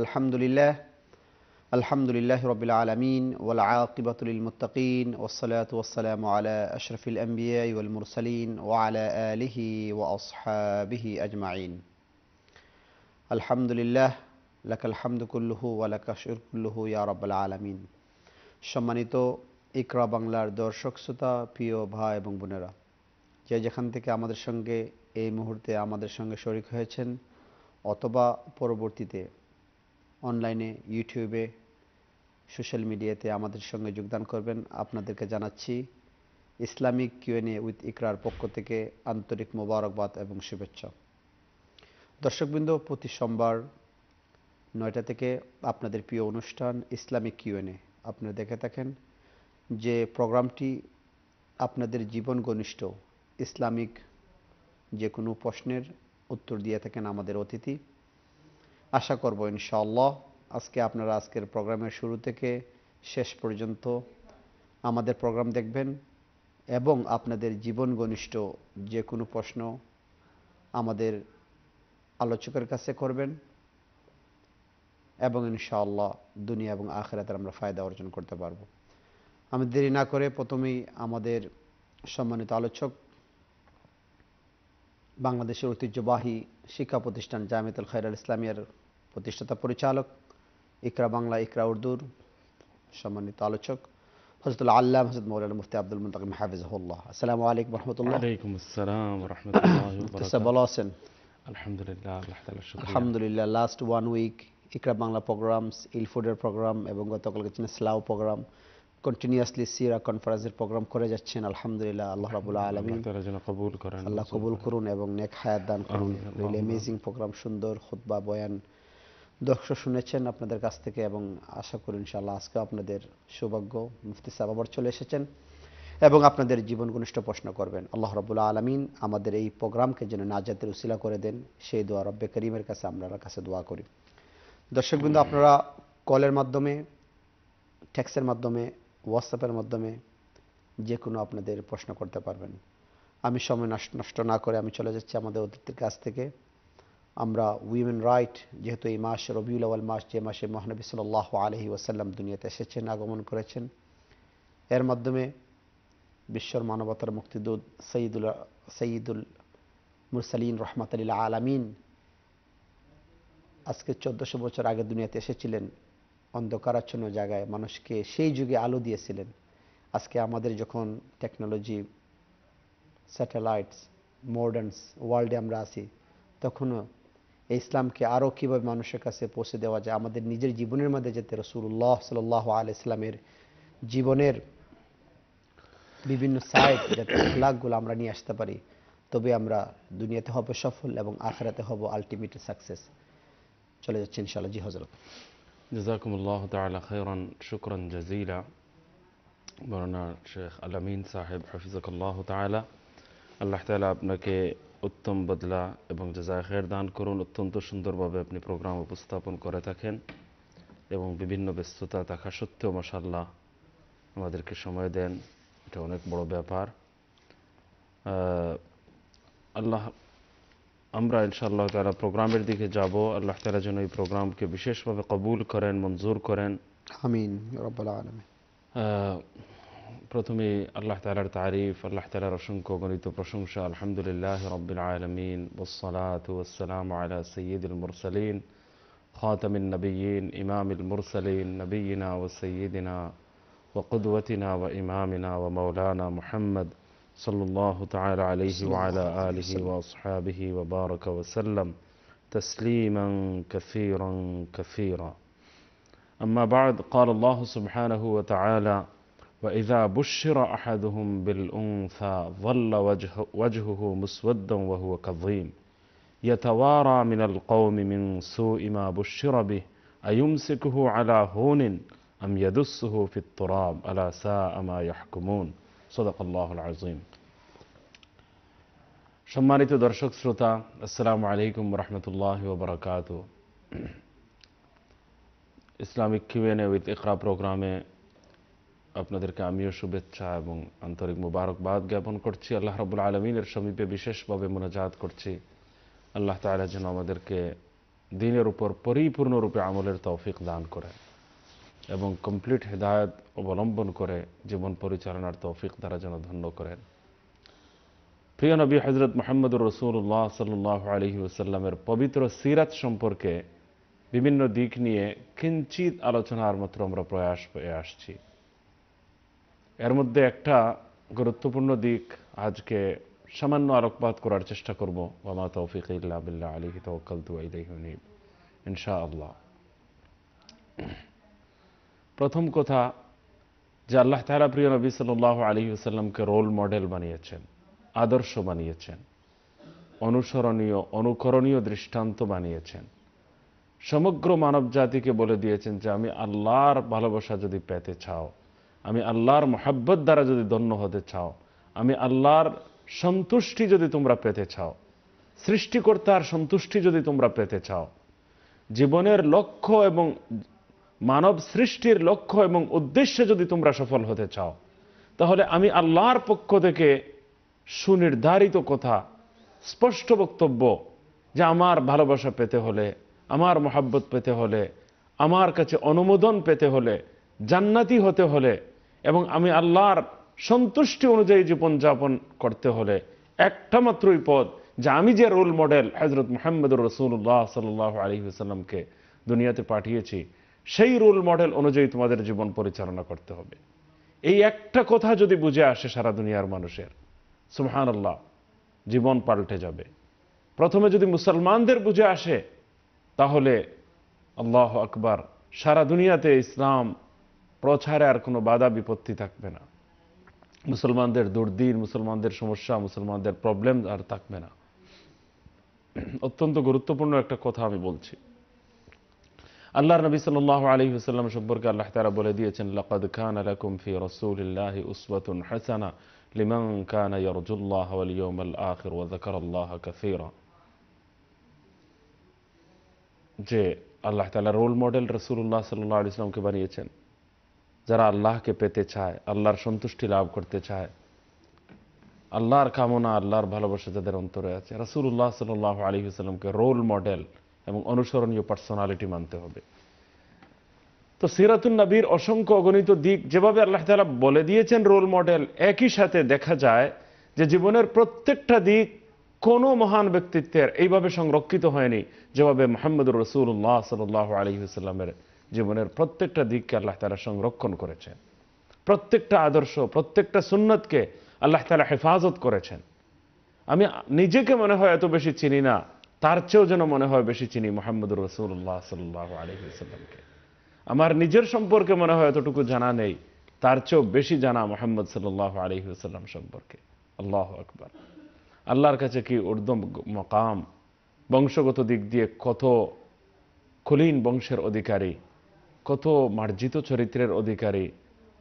আলহামদুলিল্লাহ আলহামদুলিল্লাহ রবিল আলমিন, ওয়াল আকিবাতুল মুত্তাকিন ওসলাত ওসালাম আলা আশরফিল আম্বিয়া মুরসালিন ওয়ালা আলিহি ওয়া আসহাবিহি আজমাইন। আলহামদুলিল্লাহ, লাকাল হামদু কুল্লুহু ওয়া লাকা শুর কুল্লুহু ইয়া রাব্বাল আলামিন। সম্মানিত ইকরা বাংলার দর্শক শ্রোতা, প্রিয় ভাই এবং বোনেরা, যে যেখান থেকে আমাদের সঙ্গে এই মুহূর্তে আমাদের সঙ্গে শরিক হয়েছেন অথবা পরবর্তীতে অনলাইনে ইউটিউবে সোশ্যাল মিডিয়াতে আমাদের সঙ্গে যোগদান করবেন। আপনাদেরকে জানাচ্ছি, ইসলামিক কিউএনএ উইথ ইকরার পক্ষ থেকে আন্তরিক মোবারকবাদ এবং শুভেচ্ছা। দর্শকবৃন্দ, প্রতি সোমবার নয়টা থেকে আপনাদের প্রিয় অনুষ্ঠান ইসলামিক কিউএনএ আপনারা দেখে থাকেন যে প্রোগ্রামটি আপনাদের জীবন ঘনিষ্ঠ ইসলামিক যে কোনো প্রশ্নের উত্তর দিয়ে থাকেন আমাদের অতিথি। আশা করব ইনশাআল্লাহ আজকে আপনারা আজকের প্রোগ্রামের শুরু থেকে শেষ পর্যন্ত আমাদের প্রোগ্রাম দেখবেন এবং আপনাদের জীবন ঘনিষ্ঠ যে কোনো প্রশ্ন আমাদের আলোচকের কাছে করবেন এবং ইনশাআল্লাহ দুনিয়া এবং আখেরাতের আমরা ফায়দা অর্জন করতে পারব। আমি দেরি না করে প্রথমেই আমাদের সম্মানিত আলোচক, বাংলাদেশের ঐতিহ্যবাহী শিক্ষা প্রতিষ্ঠান জামিতুল খাইরাল ইসলামিয়ার প্রতিষ্ঠাতা পরিচালক ইকরা বাংলা ইকরা উর্দুর সম্মানিত আলোচক হজরতুল্লাহ আল্লাহ হজরত মৌলানা মুফতি আব্দুল মুতাকিম হাফিজহুল্লাহ। আসসালামু আলাইকুম রহমতুল্লাহ ওয়ালাইকুম আসসালাম রহমতুল্লাহ ভালো আছেন? আলহামদুলিল্লাহ আলহামদুলিল্লাহ last one week Iqra Bangla programmes ইলফুডের programme এবং গতকালকে ছিলেন স্লাউ প্রোগ্রাম কন্টিনিউয়াসলি সিরা কনফারেন্সের প্রোগ্রাম করে যাচ্ছেন আলহামদুলিল্লাহ আল্লাহ রাবুল্লাহ আল্লাহ কবুল আল্লাহ কবুল করুন। এবং নেক হায়াত দান করুন। রিয়েলি অ্যামেজিং প্রোগ্রাম সুন্দর খুতবা বয়ান দর্শক শুনেছেন আপনাদের কাছ থেকে এবং আশা করি ইনশাআল্লাহ আজকে আপনাদের সৌভাগ্য, মুফতি সাহেব আবার চলে এসেছেন এবং আপনাদের জীবন ঘনিষ্ঠ প্রশ্ন করবেন। আল্লাহ রবুল্লাহ আলমিন আমাদের এই প্রোগ্রামকে যেন নাজাতের উসিলা করে দেন। সেই দোয়া রব্বে করিমের কাছে আমরা কাছে দোয়া করি। দর্শকবৃন্দ আপনারা কলের মাধ্যমে ট্যাক্সের মাধ্যমে, হোয়াটসঅ্যাপের মাধ্যমে যে কোনো আপনাদের প্রশ্ন করতে পারবেন। আমি সময় নষ্ট না করে আমি চলে যাচ্ছি আমাদের অতিথির কাছ থেকে। আমরা উইমেন রাইট যেহেতু এই মাস রবিউল আওয়াল মাস, যে মাসে মহানবী সাল্লাহ আলহি ওয়াসাল্লাম দুনিয়াতে এসেছেন, আগমন করেছেন, এর মাধ্যমে বিশ্বর মানবতার মুক্তিদূত সঈদুল সঈদুল মুরসালিন রহমতুল্লাহ আলামিন আজকে চোদ্দশো বছর আগে দুনিয়াতে এসেছিলেন, অন্ধকারাচ্ছন্ন জায়গায় মানুষকে সেই যুগে আলো দিয়েছিলেন। আজকে আমাদের যখন টেকনোলজি স্যাটেলাইটস মডার্নস ওয়ার্ল্ডে আমরা আছি, তখনও ইসলামকে আরও কীভাবে মানুষের কাছে পৌঁছে দেওয়া যায়, আমাদের নিজের জীবনের মধ্যে যাতে রসুল্লাহ সাল্লাহ আল ইসলামের জীবনের বিভিন্ন সাইড যাতে লাখগুলো আমরা নিয়ে আসতে পারি, তবে আমরা দুনিয়াতে হব সফল এবং আখেরাতে হব আলটিমেট সাকসেস চলে যাচ্ছে ইনশাআল্লাহ, জি হজরত তাআলা খায়রান, শুকরান জাযীলা। মাওলানা শেখ আলামিন সাহেব, হাফিজাকাল্লাহ তাআলা। আল্লাহ তাআলা আপনাকে উত্তম বদলা এবং জাযায় খায়ের দান করুন। অত্যন্ত সুন্দরভাবে আপনি প্রোগ্রাম উপস্থাপন করে থাকেন এবং বিভিন্ন ব্যস্ততা থাকা সত্ত্বেও মাশাআল্লাহ আমাদেরকে সময় দেন। এটা অনেক বড় ব্যাপার। আল্লাহ আমরা ইনশাআল্লাহ তাআলা প্রোগ্রামের দিকে যাব। আল্লাহ তাআলা যেন এই প্রোগ্রামকে বিশেষভাবে কবুল করেন মঞ্জুর করেন। আমিন রব্বাল আলমী প্রথমে আল্লাহ তালার তারিফ আল্লাহ তালার অসংখ্য গণিত প্রশংসা আলহামদুলিল্লাহ রব্বিল আলমিন ওসলাত ওসালাম আলা সৈয়দুল মুরসালিন خاتم النبيين إمام المرسلين نبينا وسيدنا وقدوتنا وإمامنا ومولانا محمد صلى الله تعالى عليه وعلى آله وأصحابه وبارك وسلم تسليما كثيرا كثيرا أما بعد قال الله سبحانه وتعالى وإذا بشر أحدهم بالأنثى ظل وجه وجهه مسودا وهو كظيم يتوارى من القوم من سوء ما بشر به আয়ুমসিকুহু আলা হুনিন আম ইয়াদুসুহু ফিত তুরাব আলা সাআ মা ইয়াহকুমুন সাদাকাল্লাহুল আযীম সম্মানিত দর্শক শ্রোতা আসসালামু আলাইকুম রহমতুল্লাহ ওবরাকাত ইসলামিক কিউএনএ উইথ ইকরা প্রোগ্রামে আপনাদেরকে আমিও শুভেচ্ছা এবং আন্তরিক মুবারকবাদ জ্ঞাপন করছি। আল্লাহ রবুল আলমিনের সমীপে বিশেষভাবে মোনাজাত করছি। আল্লাহ তালা যেন আমাদেরকে দিনের উপর পরিপূর্ণরূপে আমলের তৌফিক দান করেন এবং কমপ্লিট হেদায়ত অবলম্বন করে জীবন পরিচালনার তৌফিক দ্বারা যেন ধন্য করেন। প্রিয় নবী হজরত মোহাম্মদুর রসুল্লাহ সাল্লাহ আলহি ওসাল্লামের পবিত্র সিরাত সম্পর্কে বিভিন্ন দিক নিয়ে কিঞ্চিত আলোচনার মাত্র আমরা প্রয়াস পেয়ে আসছি। এর মধ্যে একটা গুরুত্বপূর্ণ দিক আজকে সামান্য আলোকপাত করার চেষ্টা করব। ওমা তৌফিক ইল্লা বিল্লাহ আলিহি তওয়াক্কাল তু ইলাইহি ইনশা আল্লাহ প্রথম কথা, যে আল্লাহ তাআলা প্রিয় নবী সাল্লাল্লাহু আলাইহি ওয়াসাল্লামকে রোল মডেল বানিয়েছেন, আদর্শ বানিয়েছেন, অনুসরণীয়, অনুকরণীয় দৃষ্টান্ত বানিয়েছেন। সমগ্র মানব জাতিকে বলে দিয়েছেন যে, আমি আল্লাহর ভালোবাসা যদি পেতে চাও আমি আল্লাহর মোহাব্বত দ্বারা যদি ধন্য হতে চাও, আমি আল্লাহর সন্তুষ্টি যদি তোমরা পেতে চাও সৃষ্টিকর্তার সন্তুষ্টি যদি তোমরা পেতে চাও, জীবনের লক্ষ্য এবং মানব সৃষ্টির লক্ষ্য এবং উদ্দেশ্যে যদি তোমরা সফল হতে চাও, তাহলে আমি আল্লাহর পক্ষ থেকে সুনির্ধারিত কথা, স্পষ্ট বক্তব্য যে আমার ভালোবাসা পেতে হলে, আমার মোহাব্বত পেতে হলে, আমার কাছে অনুমোদন পেতে হলে, জান্নাতি হতে হলে এবং আমি আল্লাহর সন্তুষ্টি অনুযায়ী জীবনযাপন করতে হলে একটা মাত্রই পদ যে আমি যে রোল মডেল হজরত মোহাম্মদুর রসুল্লাহ সাল্লাহ আলী সাল্লামকে দুনিয়াতে পাঠিয়েছি, সেই রোল মডেল অনুযায়ী তোমাদের জীবন পরিচালনা করতে হবে। এই একটা কথা যদি বুঝে আসে সারা দুনিয়ার মানুষের সুহান আল্লাহ জীবন পাল্টে যাবে। প্রথমে যদি মুসলমানদের বুঝে আসে, তাহলে আল্লাহ আকবার, সারা দুনিয়াতে ইসলাম প্রচারে আর কোনো বাধা বিপত্তি থাকবে না। মুসলমানদের দুর্দিন, মুসলমানদের সমস্যা, মুসলমানদের প্রবলেম আর থাকবে না। অত্যন্ত গুরুত্বপূর্ণ একটা কথা আমি বলছি। আল্লাহর নবী সাল্লাল্লাহু আলাইহি ওয়াসাল্লাম সম্পর্কে আল্লাহ তাআলা বলে দিয়েছেন, লাকাদ খান লাকুম ফি রাসূলিল্লাহি উসওয়াতুন হাসানা লিমান কানা ইয়ারজুল্লাহ ওয়াল ইয়াউমাল আখির ওয়া যে আল্লাহ তাআলা রোল মডেল রাসূলুল্লাহ সাল্লাল্লাহু আলাইহি বানিয়েছেন। যারা আল্লাহকে পেতে চায়, আল্লাহর সন্তুষ্টি লাভ করতে চায়, আল্লাহর কামনা, আল্লাহর ভালোবাসা যাদের অন্তরে আছে রাসুল্লাহ সাল আলী সাল্লামকে রোল মডেল এবং অনুসরণীয় পার্সোনালিটি মানতে হবে। তো সিরাতুল নবীর অসংখ্য অগণিত দিক যেভাবে আল্লাহ তালা বলে দিয়েছেন রোল মডেল একই সাথে দেখা যায় যে জীবনের প্রত্যেকটা দিক কোনো মহান ব্যক্তিত্বের এইভাবে সংরক্ষিত হয়নি যেভাবে মোহাম্মদুর রসুল্লাহ সাল আলী সাল্লামের জীবনের প্রত্যেকটা দিককে আল্লাহ তালা সংরক্ষণ করেছেন। প্রত্যেকটা আদর্শ, প্রত্যেকটা সুন্নতকে আল্লাহ তালা হেফাজত করেছেন। আমি নিজেকে মনে হয় এত বেশি চিনি না, তার চেয়েও যেন মনে হয় বেশি চিনি মোহাম্মদুর রসুল্লাহ সাল্লাহ আলহিসাল্লামকে আমার নিজের সম্পর্কে মনে হয় এতটুকু জানা নেই, তার চেয়েও বেশি জানা মোহাম্মদ সাল্লাহ আলহিসাল্লাম সম্পর্কে। আল্লাহ আকবর। আল্লাহর কাছে কি উর্দম মকাম, বংশগত দিক দিয়ে কত কুলীন বংশের অধিকারী কত মার্জিত চরিত্রের অধিকারী,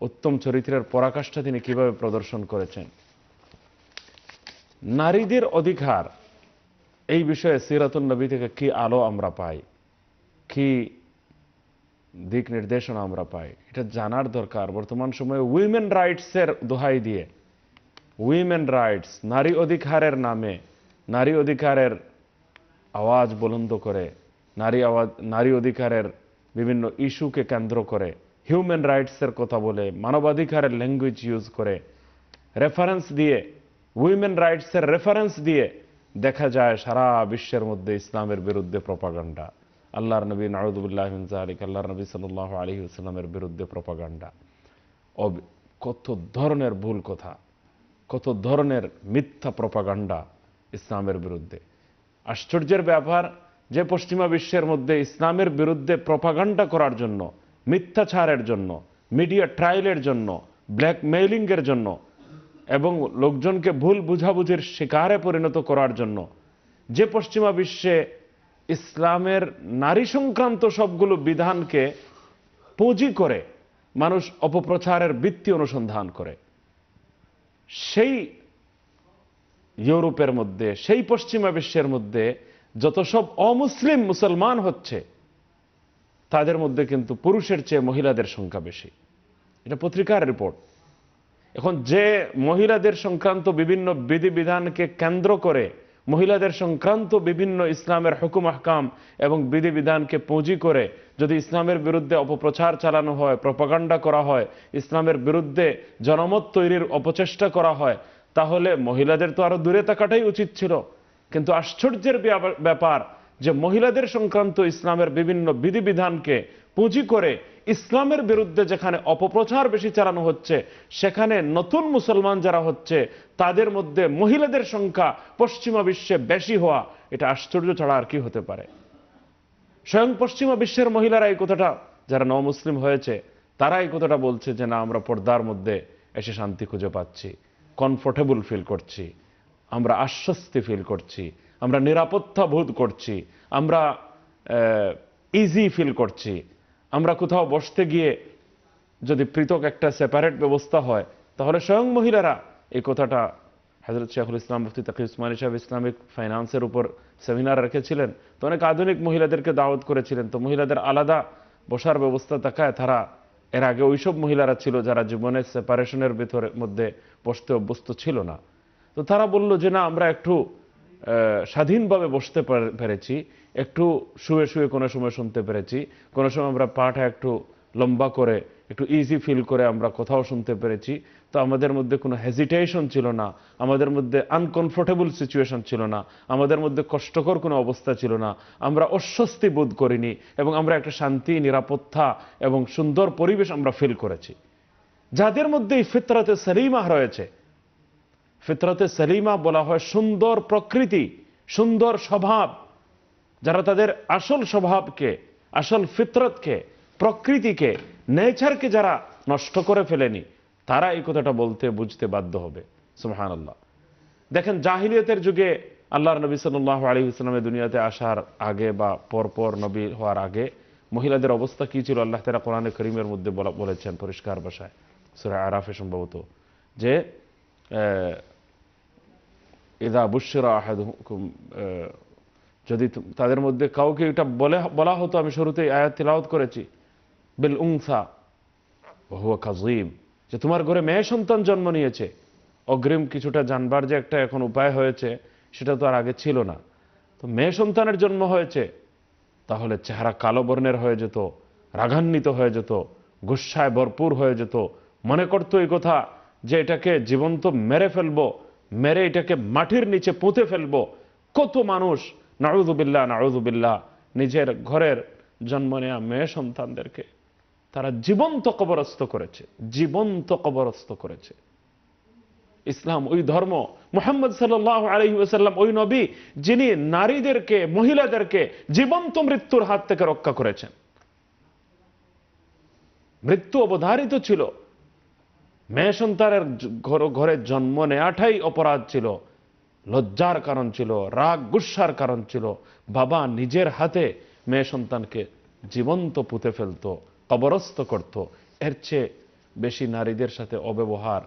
উত্তম চরিত্রের পরাকাষ্ঠা তিনি কীভাবে প্রদর্শন করেছেন? নারীদের অধিকার, এই বিষয়ে সিরাতুল নবী থেকে কি আলো আমরা পাই? কি দিক নির্দেশনা আমরা পাই? এটা জানার দরকার। বর্তমান সময়ে উইমেন রাইটসের দোহাই দিয়ে উইমেন রাইটস নারী অধিকারের নামে, নারী অধিকারের আওয়াজ বুলন্দ করে, নারী আওয়াজ, নারী অধিকারের বিভিন্ন ইস্যুকে কেন্দ্র করে হিউম্যান রাইটসের কথা বলে, মানবাধিকারের ল্যাঙ্গুয়েজ ইউজ করে রেফারেন্স দিয়ে উইমেন রাইটসের রেফারেন্স দিয়ে দেখা যায় সারা বিশ্বের মধ্যে ইসলামের বিরুদ্ধে প্রপাগান্ডা আল্লাহর নবী নারুদুল্লাহ আলিক আল্লাহর নবী সাল আলী ইসলামের বিরুদ্ধে প্রপাগান্ডা কত ধরনের ভুল কথা, কত ধরনের মিথ্যা প্রপাগান্ডা ইসলামের বিরুদ্ধে। আশ্চর্যের ব্যাপার যে পশ্চিমা বিশ্বের মধ্যে ইসলামের বিরুদ্ধে প্রপাগান্ডা করার জন্য, মিথ্যাচারের জন্য মিডিয়া ট্রায়ালের জন্য ব্ল্যাকমেইলিংয়ের জন্য এবং লোকজনকে ভুল বুঝাবুঝির শিকারে পরিণত করার জন্য, যে পশ্চিমা বিশ্বে ইসলামের নারী সংক্রান্ত সবগুলো বিধানকে পুঁজি করে মানুষ অপপ্রচারের বৃত্তি অনুসন্ধান করে, সেই ইউরোপের মধ্যে, সেই পশ্চিমা বিশ্বের মধ্যে যত সব অমুসলিম মুসলমান হচ্ছে, তাদের মধ্যে কিন্তু পুরুষের চেয়ে মহিলাদের সংখ্যা বেশি। এটা পত্রিকার রিপোর্ট এখন যে মহিলাদের সংক্রান্ত বিভিন্ন বিধিবিধানকে কেন্দ্র করে মহিলাদের সংক্রান্ত বিভিন্ন ইসলামের হুকুম, আহকাম এবং বিধিবিধানকে পুঁজি করে যদি ইসলামের বিরুদ্ধে অপপ্রচার চালানো হয়, প্রপাগান্ডা করা হয়, ইসলামের বিরুদ্ধে জনমত তৈরির অপচেষ্টা করা হয়, তাহলে মহিলাদের তো আরও দূরে থাকাটাই উচিত ছিল। কিন্তু আশ্চর্যের ব্যাপার- যে মহিলাদের সংক্রান্ত ইসলামের বিভিন্ন বিধিবিধানকে পুঁজি করে ইসলামের বিরুদ্ধে যেখানে অপপ্রচার বেশি চালানো হচ্ছে, সেখানে নতুন মুসলমান যারা হচ্ছে, তাদের মধ্যে মহিলাদের সংখ্যা পশ্চিমা বিশ্বে বেশি হওয়া, এটা আশ্চর্য ছাড়া আর কি হতে পারে? স্বয়ং পশ্চিমা বিশ্বের মহিলারা এই কথাটা, যারা ন মুসলিম হয়েছে, তারা এই কথাটা বলছে যে, না, আমরা পর্দার মধ্যে এসে শান্তি খুঁজে পাচ্ছি কমফোর্টেবল ফিল করছি। আমরা আশ্বস্তি ফিল করছি, আমরা নিরাপত্তা বোধ করছি, আমরা ইজি ফিল করছি। আমরা কোথাও বসতে গিয়ে যদি পৃথক একটা সেপারেট ব্যবস্থা হয়, তাহলে স্বয়ং মহিলারা এই কথাটা হজরত শেখুল ইসলাম মুফতি তাকি উসমানী সাহেব ইসলামিক ফাইন্যান্সের উপর সেমিনার রেখেছিলেন। তো অনেক আধুনিক মহিলাদেরকে দাওয়াত করেছিলেন। তো মহিলাদের আলাদা বসার ব্যবস্থা দেখায় তারা। এর আগে ওইসব মহিলারা ছিল যারা জীবনের সেপারেশনের ভিতরে, মধ্যে বসতে অভ্যস্ত ছিল না। তো তারা বলল যে, না, আমরা একটু স্বাধীনভাবে বসতে পেরেছি। একটু শুয়ে শুয়ে কোনো সময় শুনতে পেরেছি। কোনো সময় আমরা পাটা একটু লম্বা করে, একটু ইজি ফিল করে আমরা কোথাও শুনতে পেরেছি। তো আমাদের মধ্যে কোনো হেজিটেশন ছিল না। আমাদের মধ্যে আনকমফোর্টেবল সিচুয়েশন ছিল না। আমাদের মধ্যে কষ্টকর কোনো অবস্থা ছিল না। আমরা অস্বস্তি বোধ করিনি এবং আমরা একটা শান্তি, নিরাপত্তা এবং সুন্দর পরিবেশ আমরা ফিল করেছি। যাদের মধ্যে এই ফিতরাতে সালিমা রয়েছে ফিতরতে সালিমা বলা হয় সুন্দর প্রকৃতি, সুন্দর স্বভাব। যারা তাদের আসল স্বভাবকে, আসল ফিতরতকে, প্রকৃতিকে, নেচারকে যারা নষ্ট করে ফেলেনি, তারা এই কথাটা বলতে, বুঝতে বাধ্য হবে। সুহান আল্লাহ দেখেন, জাহিলিয়তের যুগে আল্লাহর নবী সাল্লাহ আলী ইসলামের দুনিয়াতে আসার আগে বা পরপর নবী হওয়ার আগে মহিলাদের অবস্থা কি ছিল? আল্লাহ তারা কোরআনে করিমের মধ্যে বলা- বলেছেন পরিষ্কার বাসায় সুরা আরাফে সম্ভবত। যে ইদা বুশরা আহাদুকুম যদি তাদের মধ্যে কাউকে এটা বলে, বলা হতো, আমি শুরুতেই আয়াত তিলাওয়াত করেছি। বিল উংসা হুয়া কাজিম যে তোমার ঘরে মেয়ে সন্তান জন্ম নিয়েছে। অগ্রিম কিছুটা জানবার যে একটা এখন উপায় হয়েছে, সেটা তো আর আগে ছিল না। তো মেয়ে সন্তানের জন্ম হয়েছে, তাহলে চেহারা কালো বর্ণের হয়ে যেত, রাগান্বিত হয়ে যেত গুসায় ভরপুর হয়ে যেত। মনে করতো এই কথা যে এটাকে জীবন্ত মেরে ফেলব মেরে এটাকে মাটির নিচে পুঁতে ফেলব। কত মানুষ নাউজুবিল্লাহ নাউজুবিল্লাহ নিজের ঘরের জন্ম নেয়া মেয়ে সন্তানদেরকে তারা জীবন্ত কবরস্থ করেছে, জীবন্ত কবরস্থ করেছে। ইসলাম ওই ধর্ম, মোহাম্মদ সাল্লাহ আলহি ওসাল্লাম ওই নবী যিনি নারীদেরকে, মহিলাদেরকে জীবন্ত মৃত্যুর হাত থেকে রক্ষা করেছেন। মৃত্যু অবধারিত ছিল। মেয়ে সন্তানের ঘর- জন্ম নেওয়াটাই অপরাধ ছিল। লজ্জার কারণ ছিল, রাগ, গুসার কারণ ছিল। বাবা নিজের হাতে মেয়ে সন্তানকে জীবন্ত পুঁতে ফেলতো, কবরস্থ করত। এর চেয়ে বেশি নারীদের সাথে অব্যবহার,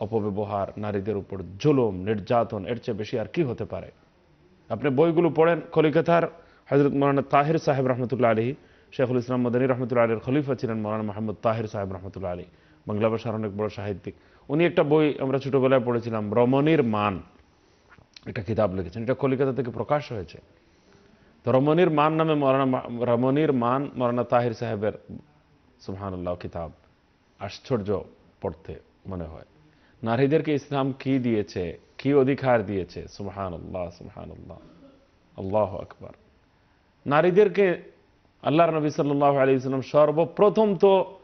অপব্যবহার, নারীদের উপর জুলুম, নির্যাতন, এর চেয়ে বেশি আর কি হতে পারে? আপনি বইগুলো পড়েন কলিকাতার হজরত মৌলানা তাহির সাহেব রহমতুল্লাহ আলী শেখুল ইসলাম মদনী রহমতুল্লাহ আলীর খলিফা ছিলেন মৌলানা মোহাম্মদ তাহির সাহেব রহমতুল্লাহ আলী বাংলা ভাষার অনেক বড় সাহিত্যিক। উনি একটা বই আমরা ছোটবেলায় পড়েছিলাম, রমণীর মান। একটা কিতাব লিখেছেন, এটা কলিকাতা থেকে প্রকাশ হয়েছে। তো রমণীর মান নামে মৌলানা মা- রমণীর মান মৌলানা তাহির সাহেবের, সুবহানাল্লাহ, কিতাব। আশ্চর্য পড়তে মনে হয়। নারীদেরকে ইসলাম কি দিয়েছে, কি অধিকার দিয়েছে? সুবহান আল্লাহ আল্লাহ আকবর। নারীদেরকে আল্লাহর নবী সাল্লাহ আলী ইসলাম সর্বপ্রথম তো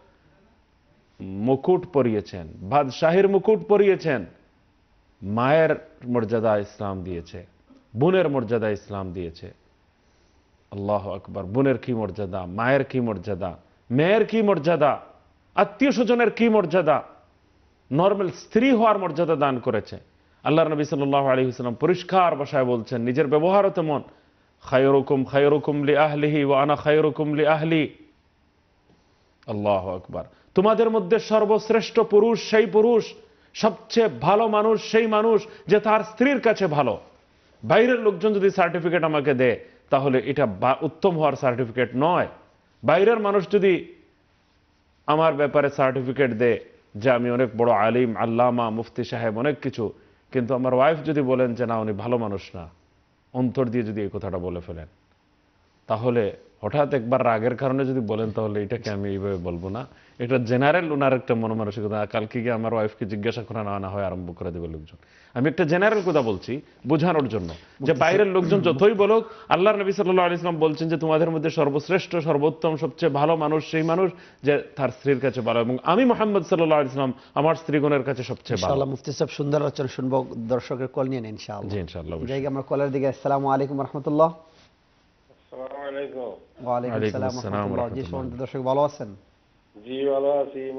মুকুট পরিয়েছেন, বাদশাহের মুকুট পরিয়েছেন, মায়ের মর্যাদা ইসলাম দিয়েছে, বোনের মর্যাদা ইসলাম দিয়েছে। আল্লাহ আকবর, বোনের কি মর্যাদা, মায়ের কি মর্যাদা, মেয়ের কি মর্যাদা, আত্মীয় স্বজনের কি মর্যাদা, নর্মাল স্ত্রী হওয়ার মর্যাদা দান করেছে। আল্লাহ নবী সাল্লাহ আলী ইসলাম পরিষ্কার ভাষায় বলছেন, নিজের ব্যবহারও তেমন খায়রুকুম খায়রুকুম লি আহলিহি ওয়া আনা খায়রুকুম লি আহলি। আল্লাহ আকবার। তোমাদের মধ্যে সর্বশ্রেষ্ঠ পুরুষ, সেই পুরুষ, সবচেয়ে ভালো মানুষ, সেই মানুষ যে তার স্ত্রীর কাছে ভালো। বাইরের লোকজন যদি সার্টিফিকেট আমাকে দেয় তাহলে এটা উত্তম হওয়ার সার্টিফিকেট নয়। বাইরের মানুষ যদি আমার ব্যাপারে সার্টিফিকেট দেয় যে আমি অনেক বড় আলিম, আল্লামা, মুফতি সাহেব, অনেক কিছু, কিন্তু আমার ওয়াইফ যদি বলেন যে না, উনি ভালো মানুষ না, অন্তর দিয়ে যদি এই কথাটা বলে ফেলেন, তাহলে হঠাৎ একবার রাগের কারণে যদি বলেন তাহলে এটাকে আমি এইভাবে বলব না। এটা জেনারেল ওনার একটা মনোমানসিকতা। কালকে গিয়ে আমার ওয়াইফকে জিজ্ঞাসা করা না হয় আরম্ভ করে দেবে লোকজন। আমি একটা জেনারেল কথা বলছি বোঝানোর জন্য। যে বাইরের লোকজন যতই বলুক আল্লাহ নবী সাল্লাহ ইসলাম বলছেন যে তোমাদের মধ্যে সর্বশ্রেষ্ঠ সর্বোত্তম সবচেয়ে ভালো মানুষ সেই মানুষ যে তার স্ত্রীর কাছে ভালো। এবং আমি মোহাম্মদ সাল্লাহ ইসলাম আমার স্ত্রীগণের কাছে সবচেয়ে ভালো। মুফতি সাহেব সুন্দর আলোচনা শুনব। দর্শকের কল নিয়ে নিন ইনশাআল্লাহ। জি ইনশাআল্লাহ আমরা কলের দিকে আসসালামু আলাইকুম রহমতুল্লাহ। দর্শক ভালো আছেন? জি ভালো আছি।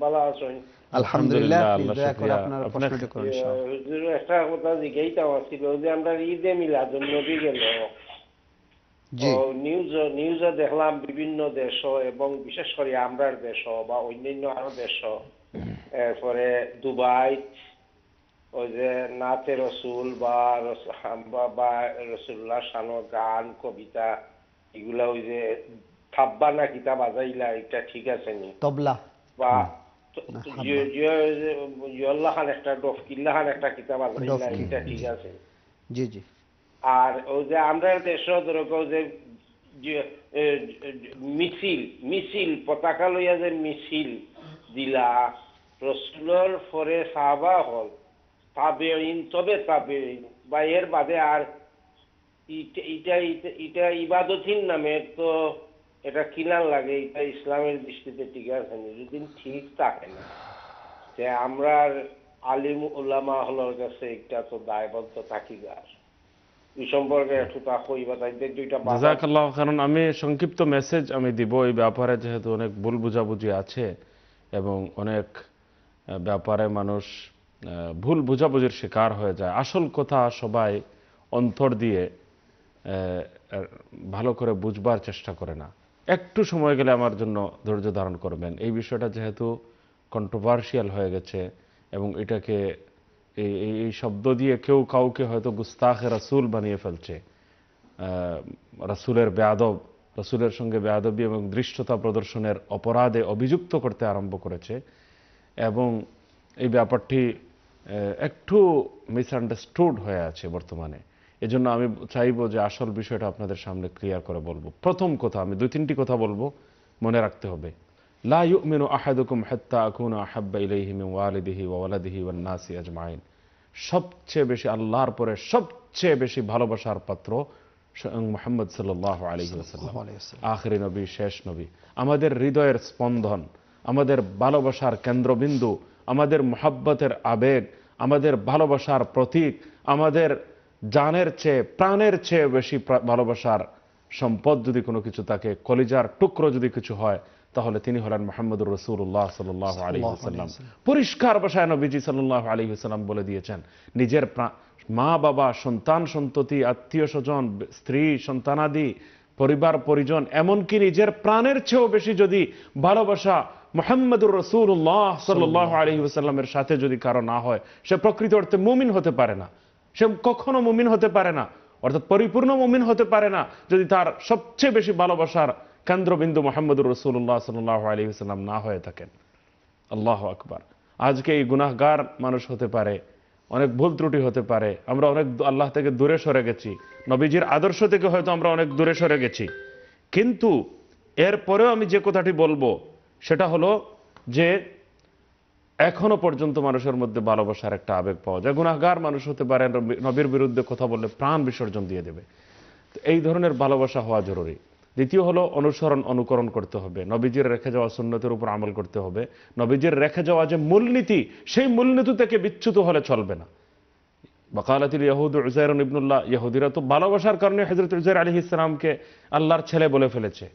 ভালো আছেন? আলহামদুলিল্লাহ আলহামদুলিল্লাহ, প্লিজ আল্লাহ দয়া করে শুকরিয়া। আপনার আপনার- প্রশ্নটি করুন একটা কথা জিজ্ঞাইতাম ছিল যে আমরা ঈদে মিলাদুন নবী গেল। জি। নিউজ নিউজে দেখলাম বিভিন্ন দেশ এবং বিশেষ করে আমরার দেশ বা অন্যান্য আরও দেশ। এরপরে দুবাই ওই যে নাচে রসুল বা বা- বা রসুল্লাহ শানো গান কবিতা এগুলা ওই যে থাব্বা না কিতাব আজাইলা এটা ঠিক আছে নি? তবলা। বা না, জিয়ল্লা খান একটা ডফকিল্লা খান একটা এটা ঠিক আছে। জি জি। আর ওই যে আমরা দেশ ধরো যে যে, মিছিল মিছিল পতাকা লইয়া যে মিছিল দিলা রসুলের পরে সাহাবা হল তাবেইন তবে তাবেইন বা এর বাদে আর ইটা- ইটা ইবাদতির নামে তো এটা কিলান লাগে, এটা ইসলামের দৃষ্টিতে ঠিক আছে যদি ঠিক থাকে না। যে আমরা আলিম উলামা হলোর কাছে একটা তো দায়বদ্ধ থাকি গাছ এই সম্পর্কে একটু তা কইবা তাইতে দুইটা বাধা। জাজাকাল্লাহ কারণ আমি সংক্ষিপ্ত মেসেজ আমি দিব এই ব্যাপারে যেহেতু অনেক ভুল বুঝাবুঝি আছে এবং অনেক ব্যাপারে মানুষ ভুল বুঝাবুঝির শিকার হয়ে যায়। আসল কথা সবাই অন্তর দিয়ে ভালো করে বুঝবার চেষ্টা করে না। একটু সময় গেলে আমার জন্য ধৈর্য ধারণ করবেন। এই বিষয়টা যেহেতু কন্ট্রোভার্সিয়াল হয়ে গেছে এবং এটাকে এই, এই- শব্দ দিয়ে কেউ কাউকে হয়তো গুস্তাখে রাসূল বানিয়ে ফেলছে। রাসূলের বেয়াদব, রাসুলের সঙ্গে বেয়াদবি এবং দৃষ্টতা প্রদর্শনের অপরাধে অভিযুক্ত করতে আরম্ভ করেছে। এবং এই ব্যাপারটি একটু মিসআন্ডারস্টুড হয়ে আছে বর্তমানে। এজন্য আমি চাইব যে আসল বিষয়টা আপনাদের সামনে ক্লিয়ার করে বলব। প্রথম কথা আমি দুই তিনটি কথা বলব মনে রাখতে হবে। লা ইউমিনু আহাদুকুম হাত্তা আকুনা আহাব্বা ইলাইহি মিন ওয়ালিদিহি ওয়া ওয়ালাদিহি ওয়ান নাসি আজমাইন। সবচেয়ে বেশি আল্লাহর পরে সবচেয়ে বেশি ভালোবাসার পাত্র স্বয়ং মুহাম্মদ আলাইহি ওয়াসাল্লাম। আখরি নবী শেষ নবী। আমাদের হৃদয়ের স্পন্দন আমাদের ভালোবাসার কেন্দ্রবিন্দু আমাদের মোহাব্বতের আবেগ আমাদের ভালোবাসার প্রতীক আমাদের জানের চেয়ে প্রাণের চেয়ে বেশি ভালোবাসার সম্পদ যদি কোনো কিছু থাকে কলিজার টুকরো যদি কিছু হয় তাহলে তিনি হলেন মোহাম্মদুর রসুল্লাহ সাল্লাহ আলী সাল্লাম পরিষ্কার ভাষায় নবীজি সাল্লাহ আলী সাল্লাম বলে দিয়েছেন নিজের মা বাবা সন্তান সন্ততি আত্মীয় স্বজন স্ত্রী সন্তানাদি পরিবার পরিজন এমনকি নিজের প্রাণের চেয়েও বেশি যদি ভালোবাসা মোহাম্মদুর রসুল্লাহ সাল্লাহ আলী সাল্লামের সাথে যদি কারও না হয় সে প্রকৃত অর্থে মুমিন হতে পারে না। সে কখনো মুমিন হতে পারে না। অর্থাৎ পরিপূর্ণ মুমিন হতে পারে না যদি তার সবচেয়ে বেশি ভালোবাসার কেন্দ্রবিন্দু মোহাম্মদুর রসুল্লাহ সাল্লাহ আলী সাল্লাম না হয়ে থাকেন। আল্লাহ আকবার। আজকে এই গুনাহগার মানুষ হতে পারে অনেক ভুল ত্রুটি হতে পারে আমরা অনেক আল্লাহ থেকে দূরে সরে গেছি নবীজির আদর্শ থেকে হয়তো আমরা অনেক দূরে সরে গেছি। কিন্তু এরপরেও আমি যে কথাটি বলব সেটা হলো যে এখনও পর্যন্ত মানুষের মধ্যে ভালোবাসার একটা আবেগ পাওয়া যায়। গুনাহগার মানুষ হতে পারে, নবী- নবীর বিরুদ্ধে কথা বললে প্রাণ বিসর্জন দিয়ে দেবে। এই ধরনের ভালোবাসা হওয়া জরুরি। দ্বিতীয় হলো অনুসরণ, অনুকরণ করতে হবে। নবীজির রেখে যাওয়া সুন্নতের উপর আমল করতে হবে। নবীজির রেখে যাওয়া যে মূলনীতি, সেই মূলনীতি থেকে বিচ্যুত হলে চলবে না। বকালাতিল ইহুদ উজাইর ইবনুল্লাহ ইহুদিরা তো ভালোবাসার কারণে হজরত উজাইর আলী ইসলামকে আল্লাহর ছেলে বলে ফেলেছে।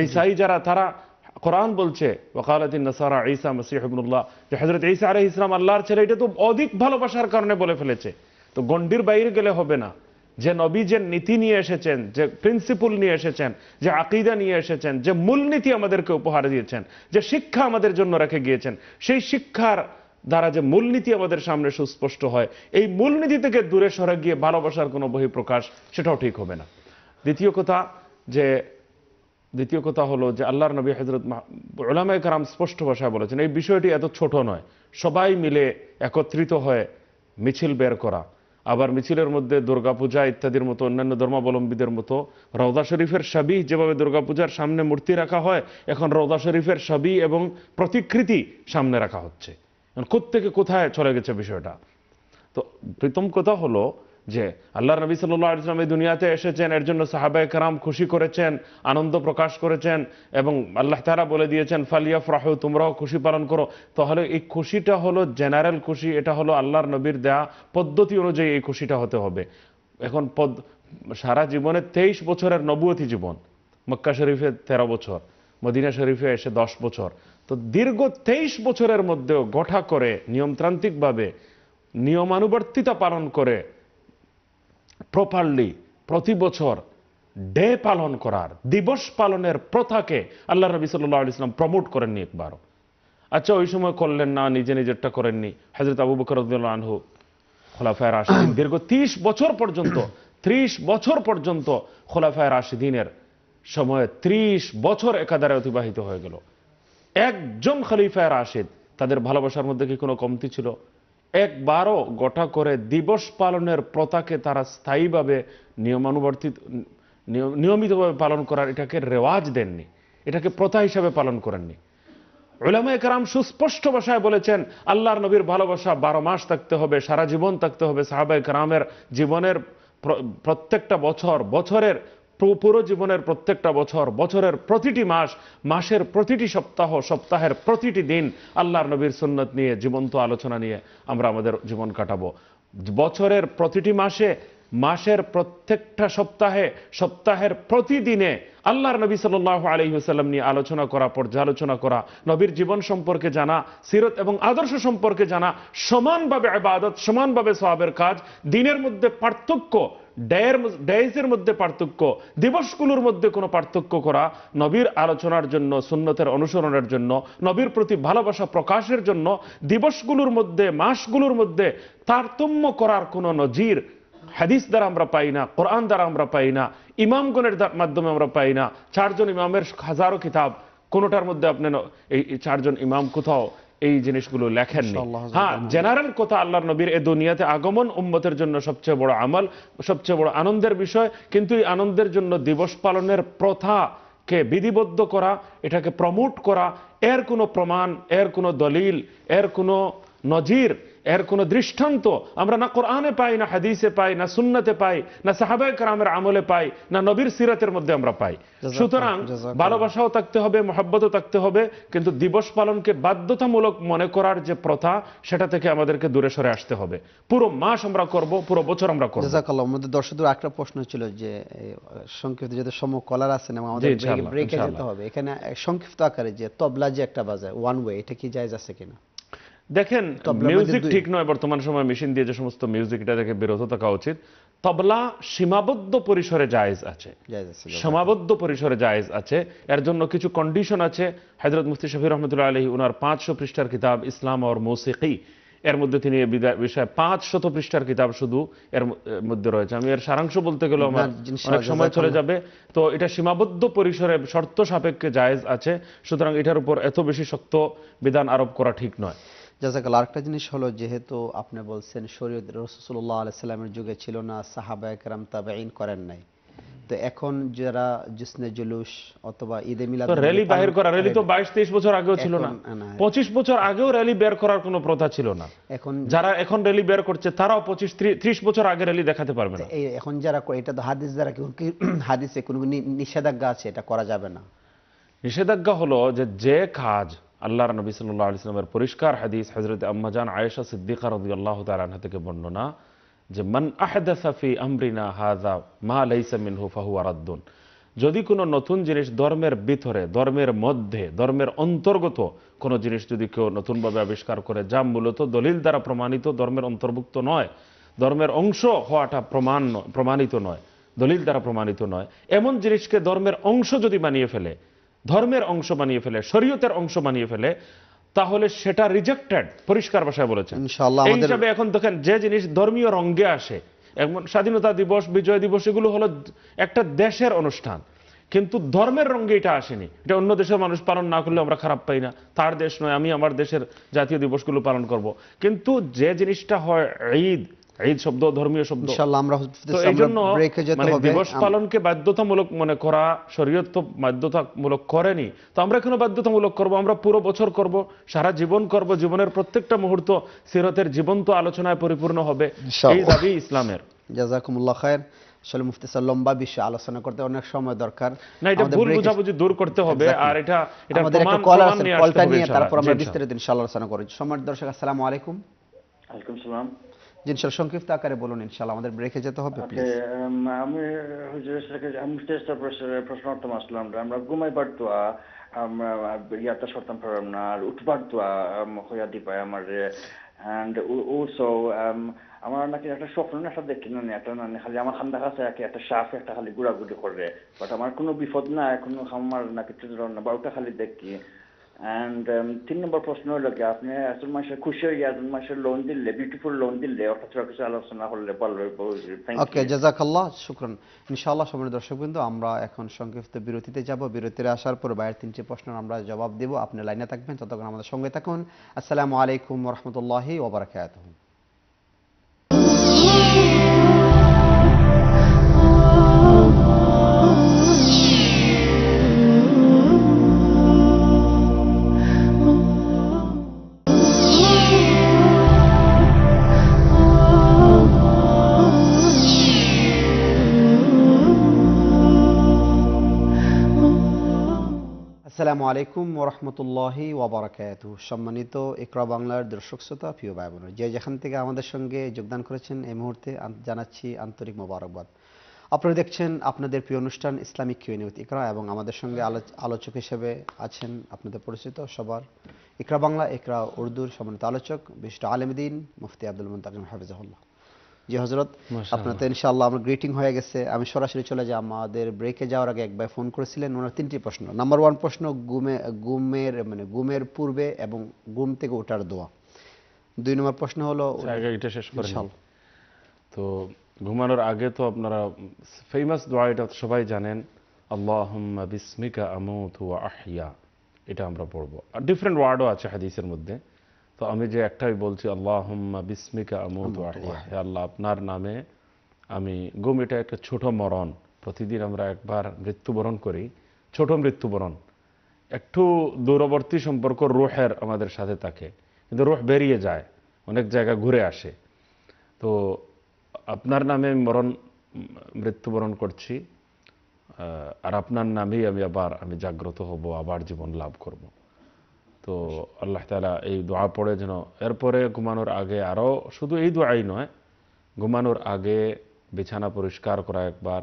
ঈসাই যারা, তারা কোরআন বলছে ওকালাতিন নাসারা ঈসা মসিহ ইবনুল্লাহ যে হজরত ঈসা আলাইহিস ইসলাম আল্লাহর ছেলে এটা তো অধিক ভালোবাসার কারণে বলে ফেলেছে তো গন্ডির বাইরে গেলে হবে না যে নবী যে নীতি নিয়ে এসেছেন যে প্রিন্সিপল নিয়ে এসেছেন যে আকিদা নিয়ে এসেছেন যে মূলনীতি আমাদেরকে উপহার দিয়েছেন যে শিক্ষা আমাদের জন্য রেখে গিয়েছেন সেই শিক্ষার দ্বারা যে মূলনীতি আমাদের সামনে সুস্পষ্ট হয় এই মূলনীতি থেকে দূরে সরে গিয়ে ভালোবাসার কোনো বহিঃপ্রকাশ সেটাও ঠিক হবে না দ্বিতীয় কথা যে দ্বিতীয় কথা হলো যে আল্লাহর নবী হজরত ওলামায় কারাম স্পষ্ট ভাষায় বলেছেন, এই বিষয়টি এত ছোট নয়। সবাই মিলে একত্রিত হয়ে মিছিল বের করা। আবার মিছিলের মধ্যে দুর্গাপূজা ইত্যাদির মতো অন্যান্য ধর্মাবলম্বীদের মতো রওদা শরীফের সাবি যেভাবে দুর্গাপূজার সামনে মূর্তি রাখা হয়, এখন রওদা শরীফের সাবি এবং প্রতিকৃতি সামনে রাখা হচ্ছে। কোত্থেকে কোথায় চলে গেছে বিষয়টা? তো প্রথম কথা হলো যে আল্লাহ নবী সাল্লাহ ইসলাম এই দুনিয়াতে এসেছেন, এর জন্য সাহাবায় কারাম খুশি করেছেন, আনন্দ প্রকাশ করেছেন এবং আল্লাহ তারা বলে দিয়েছেন ফালিয়াফ রাহু তোমরাও খুশি পালন করো। তাহলে এই খুশিটা হলো জেনারেল খুশি, এটা হলো আল্লাহর নবীর দেয়া পদ্ধতি অনুযায়ী এই খুশিটা হতে হবে। এখন পদ, সারা জীবনে তেইশ বছরের নবুয়তি জীবন, মক্কা শরীফে তেরো বছর, মদিনা শরীফে এসে দশ বছর। তো দীর্ঘ তেইশ বছরের মধ্যেও গঠা করে, নিয়মতান্ত্রিকভাবে নিয়মানুবর্তিতা পালন করে প্রপারলি প্রতি বছর ডে পালন করার, দিবস পালনের প্রথাকে আল্লাহ নবী সাল্লাহ ইসলাম প্রমোট করেননি একবারও। আচ্ছা ওই সময় করলেন না, নিজে নিজেরটা করেননি। হজরত আবু বকর আনহু, খোলাফায় রাশিদিন, দীর্ঘ ত্রিশ বছর পর্যন্ত, ত্রিশ বছর পর্যন্ত খোলাফায় রাশিদিনের সময়ে ত্রিশ বছর একাধারে অতিবাহিত হয়ে গেল। একজন খলিফায় রাশিদ, তাদের ভালোবাসার মধ্যে কি কোনো কমতি ছিল? একবারও গোটা করে দিবস পালনের প্রথাকে তারা স্থায়ীভাবে নিয়মানুবর্তিত নিয়ম- নিয়মিতভাবে পালন করার এটাকে রেওয়াজ দেননি। এটাকে প্রথা হিসাবে পালন করেননি। ওলামায় কারাম সুস্পষ্ট ভাষায় বলেছেন, আল্লাহর নবীর ভালোবাসা বারো মাস থাকতে হবে, সারা জীবন থাকতে হবে। সাহাবাই কারামের জীবনের প্রত্যেকটা বছর, বছরের পুরো জীবনের প্রত্যেকটা বছর, বছরের প্রতিটি মাস, মাসের প্রতিটি সপ্তাহ, সপ্তাহের প্রতিটি দিন আল্লাহর নবীর সুন্নত নিয়ে জীবন্ত আলোচনা নিয়ে আমরা আমাদের জীবন কাটাবো। বছরের প্রতিটি মাসে, মাসের প্রত্যেকটা সপ্তাহে, সপ্তাহের প্রতিদিনে আল্লাহর নবী সাল্লাহ আলহিহাল্লাম নিয়ে আলোচনা করা, পর্যালোচনা করা, নবীর জীবন সম্পর্কে জানা, সিরত এবং আদর্শ সম্পর্কে জানা, সমানভাবে আবাদত সমানভাবে সবাবের কাজ, দিনের মধ্যে পার্থক্য ডেয়ের মধ্যে পার্থক্য, দিবসগুলোর মধ্যে কোনো পার্থক্য করা নবীর আলোচনার জন্য, সুন্নতের অনুসরণের জন্য, নবীর প্রতি ভালোবাসা প্রকাশের জন্য, দিবসগুলোর মধ্যে, মাসগুলোর মধ্যে তারতম্য করার কোনো নজির হাদিস দ্বারা আমরা পাই না, কোরআন দ্বারা আমরা পাই না, ইমামগণের মাধ্যমে আমরা পাই না। চারজন ইমামের হাজারো কিতাব, কোনোটার মধ্যে আপনি এই চারজন ইমাম কোথাও এই জিনিসগুলো লেখেননি। হ্যাঁ জেনারেল কথা আল্লাহ নবীর এ দুনিয়াতে আগমন উম্মতের জন্য সবচেয়ে বড় আমল সবচেয়ে বড় আনন্দের বিষয়। কিন্তু এই আনন্দের জন্য দিবস পালনের প্রথা কে বিধিবদ্ধ করা এটাকে প্রমোট করা এর কোনো প্রমাণ এর কোনো দলিল এর কোনো নজির এর কোনো দৃষ্টান্ত আমরা না কোরআনে পাই না হাদিসে পাই না সুন্নতে পাই না সাহাবায় কারামের আমলে পাই না নবীর সিরাতের মধ্যে আমরা পাই। সুতরাং ভালোবাসাও থাকতে হবে মহাব্বতও থাকতে হবে কিন্তু দিবস পালনকে বাধ্যতামূলক মনে করার যে প্রথা সেটা থেকে আমাদেরকে দূরে সরে আসতে হবে। পুরো মাস আমরা করব পুরো বছর আমরা করব। আমাদের দর্শকদের একটা প্রশ্ন ছিল যে সংক্ষিপ্ত যেহেতু সম কলার আছেন এবং আমাদের ব্রেকে যেতে হবে এখানে সংক্ষিপ্ত আকারে যে তবলা যে একটা বাজায় ওয়ান ওয়ে এটা কি জায়েজ আছে কিনা? দেখেন মিউজিক ঠিক নয় বর্তমান সময় মেশিন দিয়ে যে সমস্ত মিউজিক এটা থেকে বিরত থাকা উচিত। তবলা সীমাবদ্ধ পরিসরে জায়েজ আছে। সীমাবদ্ধ পরিসরে জায়েজ আছে। এর জন্য কিছু কন্ডিশন আছে। হজরত মুফতি শফি রহমতুল্লাহ আলহী উনার পাঁচশো পৃষ্ঠার কিতাব ইসলাম আর মৌসিকি। এর মধ্যে তিনি বিষয়ে পাঁচ শত পৃষ্ঠার কিতাব শুধু এর মধ্যে রয়েছে। আমি এর সারাংশ বলতে গেলেও আমার অনেক সময় চলে যাবে। তো এটা সীমাবদ্ধ পরিসরে শর্ত সাপেক্ষে জায়েজ আছে। সুতরাং এটার উপর এত বেশি শক্ত বিধান আরোপ করা ঠিক নয়। জাজাকাল আরেকটা জিনিস হলো যেহেতু আপনি বলছেন শরীয়ত রসুল্লাহ আলাইসাল্লামের যুগে ছিল না সাহাবা একরাম তাবাইন করেন নাই। তো এখন যারা জুসনে জুলুস অথবা ঈদে মিলাদ র্যালি বাহির করা র্যালি তো বাইশ তেইশ বছর আগেও ছিল না। এখন, না। পঁচিশ বছর আগেও র্যালি বের করার কোনো প্রথা ছিল না। এখন যারা এখন র্যালি বের করছে তারাও পঁচিশ ত্রিশ বছর আগে র্যালি দেখাতে পারবে না। এই এখন যারা এটা তো হাদিস দ্বারা কি কি হাদিসে কোনো নিষেধাজ্ঞা আছে এটা করা যাবে না। নিষেধাজ্ঞা হলো যে যে কাজ আল্লাহর নবী সাল্লাহ ইসলামের পরিষ্কার হাদিস হজরত আম্মাজান আয়েশা সিদ্দিকা রদি আল্লাহ থেকে বর্ণনা যে, মান আহদাসা ফি আমরিনা হাযা মা লাইসা মিনহু ফাহু আরাদ্দুন যদি কোনো নতুন জিনিস ধর্মের ভিতরে, ধর্মের মধ্যে, ধর্মের অন্তর্গত কোনো জিনিস যদি কেউ নতুনভাবে আবিষ্কার করে, যা মূলত দলিল দ্বারা প্রমাণিত, ধর্মের অন্তর্ভুক্ত নয়, ধর্মের অংশ হওয়াটা প্রমাণ, প্রমাণিত নয়, দলিল দ্বারা প্রমাণিত নয়, এমন জিনিসকে ধর্মের অংশ যদি বানিয়ে ফেলে ধর্মের অংশ বানিয়ে ফেলে শরীয়তের অংশ বানিয়ে ফেলে তাহলে সেটা রিজেক্টেড পরিষ্কার ভাষায় বলেছেন। ইনশাআল্লাহ এই হিসাবে এখন দেখেন যে জিনিস ধর্মীয় রঙ্গে আসে এমন স্বাধীনতা দিবস বিজয় দিবস এগুলো হলো একটা দেশের অনুষ্ঠান। কিন্তু ধর্মের রঙ্গে এটা আসেনি। এটা অন্য দেশের মানুষ পালন না করলে আমরা খারাপ পাই না। তার দেশ নয় আমি আমার দেশের জাতীয় দিবসগুলো পালন করব। কিন্তু যে জিনিসটা হয় ঈদ ঈদ শব্দ ধর্মীয় শব্দ। আমরা মানে দিবস পালনকে বাধ্যতামূলক মনে করা শরীয়ত তো বাধ্যতামূলক করেনি। তো আমরা কেন বাধ্যতামূলক করব? আমরা পুরো বছর করব সারা জীবন করব জীবনের প্রত্যেকটা মুহূর্ত সিরতের জীবন্ত আলোচনায় পরিপূর্ণ হবে। এই দাবি ইসলামের। জাজাকুমুল্লাহ খায়ের। আসলে মুফতি স্যার লম্বা বিষয়ে আলোচনা করতে অনেক সময় দরকার। না এটা ভুল বুঝাবুঝি দূর করতে হবে আর এটা এটা আমাদের একটা কল আছে কলটা নিয়ে তারপর আমরা বিস্তারিত ইনশাআল্লাহ আলোচনা করি। সম্মানিত দর্শক আসসালামু আলাইকুম। ওয়ালাইকুম সালাম জি ইনশাআল্লাহ সংক্ষিপ্ত আকারে বলুন ইনশাআল্লাহ আমাদের ব্রেকে যেতে হবে প্লিজ আমি সাথে আমি চেষ্টা প্রশ্নার্থম আসলাম আমরা ঘুমাইবার আমরা ইয়াতা সরতাম পারলাম না আর উঠবার হইয়া আমার অ্যান্ড অলসো আমার নাকি একটা স্বপ্ন না একটা দেখি না একটা না খালি আমার খান্দা কাছে একে একটা সাপ একটা খালি ঘুরাঘুরি করে। বাট আমার কোনো বিপদ না কোনো আমার নাকি না বা ওটা খালি দেখি। তিন নম্বর প্রশ্ন হলো কি আপনি একজন মানুষের খুশি হয়ে একজন মানুষের লোন দিলে বিউটিফুল লোন দিলে, অর্থাৎ কিছু আলোচনা করলে ভালো ওকে জাজাকাল্লাহ শুক্রান। ইনশাআল্লাহ, সম্মানিত দর্শকবৃন্দ, আমরা এখন সংক্ষিপ্ত বিরতিতে যাব। বিরতিতে আসার পর বাইরের তিনটি প্রশ্ন আমরা জবাব দেব। আপনি লাইনে থাকবেন, ততক্ষণ আমাদের সঙ্গে থাকুন। আসসালামু আলাইকুম রহমতুল্লাহি ওবরাকাতুহু আসসালামু আলাইকুম ওরহমতুল্লাহি ওবরাকাতু সম্মানিত ইকরা বাংলার দর্শক শ্রোতা, প্রিয় ভাই বোনের যে যেখান থেকে আমাদের সঙ্গে যোগদান করেছেন এই মুহূর্তে জানাচ্ছি আন্তরিক মোবারকবাদ। আপনারা দেখছেন আপনাদের প্রিয় অনুষ্ঠান ইসলামিক কিউনিউথ ইকরা এবং আমাদের সঙ্গে আলোচ- আলোচক হিসেবে আছেন আপনাদের পরিচিত সবার ইকরা বাংলা, ইকরা উর্দুর সম্মানিত আলোচক, বিশিষ্ট আলমদিন মুফতি আব্দুল মুন্তাকিম হাফিজাহুল্লাহ। জি হজরত। আপনার তো ইনশাআল্লাহ আমার গ্রিটিং হয়ে গেছে। আমি সরাসরি চলে যাই আমাদের ব্রেকে যাওয়ার আগে একবার ফোন করেছিলেন ওনার তিনটি প্রশ্ন। নাম্বার ওয়ান প্রশ্ন গুমে গুমের মানে গুমের পূর্বে এবং ঘুম থেকে ওঠার দোয়া। দুই নম্বর প্রশ্ন হলো আগে এটা শেষ করে তো ঘুমানোর আগে তো আপনারা ফেমাস দোয়া এটা সবাই জানেন আল্লাহুম্মা বিসমিকা আমুতু ওয়া আহইয়া। এটা আমরা পড়ব। আর ডিফারেন্ট ওয়ার্ডও আছে হাদিসের মধ্যে। তো আমি যে একটাই বলছি আল্লাহুম্মা বিসমিকা আমুতু হে আল্লাহ আপনার নামে আমি ঘুম এটা একটা ছোট মরণ। প্রতিদিন আমরা একবার মৃত্যুবরণ করি ছোট মৃত্যুবরণ। একটু দূরবর্তী সম্পর্ক রুহের আমাদের সাথে থাকে কিন্তু রোহ বেরিয়ে যায় অনেক জায়গা ঘুরে আসে। তো আপনার নামে আমি মরণ মৃত্যুবরণ করছি আর আপনার নামেই আমি আবার আমি জাগ্রত হব আবার জীবন লাভ করব। তো আল্লাহ তালা এই দোয়া পড়ে যেন এরপরে ঘুমানোর আগে আরও শুধু এই দোয়াই নয়, ঘুমানোর আগে বিছানা পরিষ্কার করা একবার,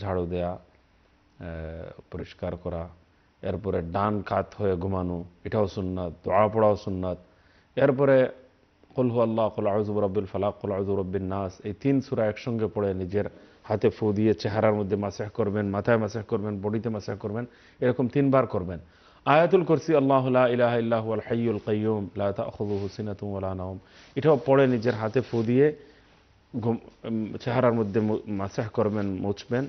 ঝাড়ু দেয়া পরিষ্কার করা, এরপরে ডান কাত হয়ে ঘুমানো, এটাও সুন্নাত, দোয়া পড়াও সুন্নাত, এরপরে কুল হু আল্লাহ কুল আউজুব রব্বিল ফালাক, কুল আউজুব রব্বিন নাস, এই তিন সুরা একসঙ্গে পড়ে নিজের হাতে ফু দিয়ে চেহারার মধ্যে মাসাহ করবেন, মাথায় মাসাহ করবেন, বডিতে মাসাহ করবেন, এরকম তিনবার করবেন। আয়াতুল কুরসি, আল্লাহ লা ইলাহা ইল্লাহু আল হাইয়ুল কাইয়ুম, লা তাখুযুহু সিনাতুন ওয়ালা এটাও পড়ে নিজের হাতে ফু দিয়ে ঘুম চেহারার মধ্যে মাসাহ করবেন, মুছবেন,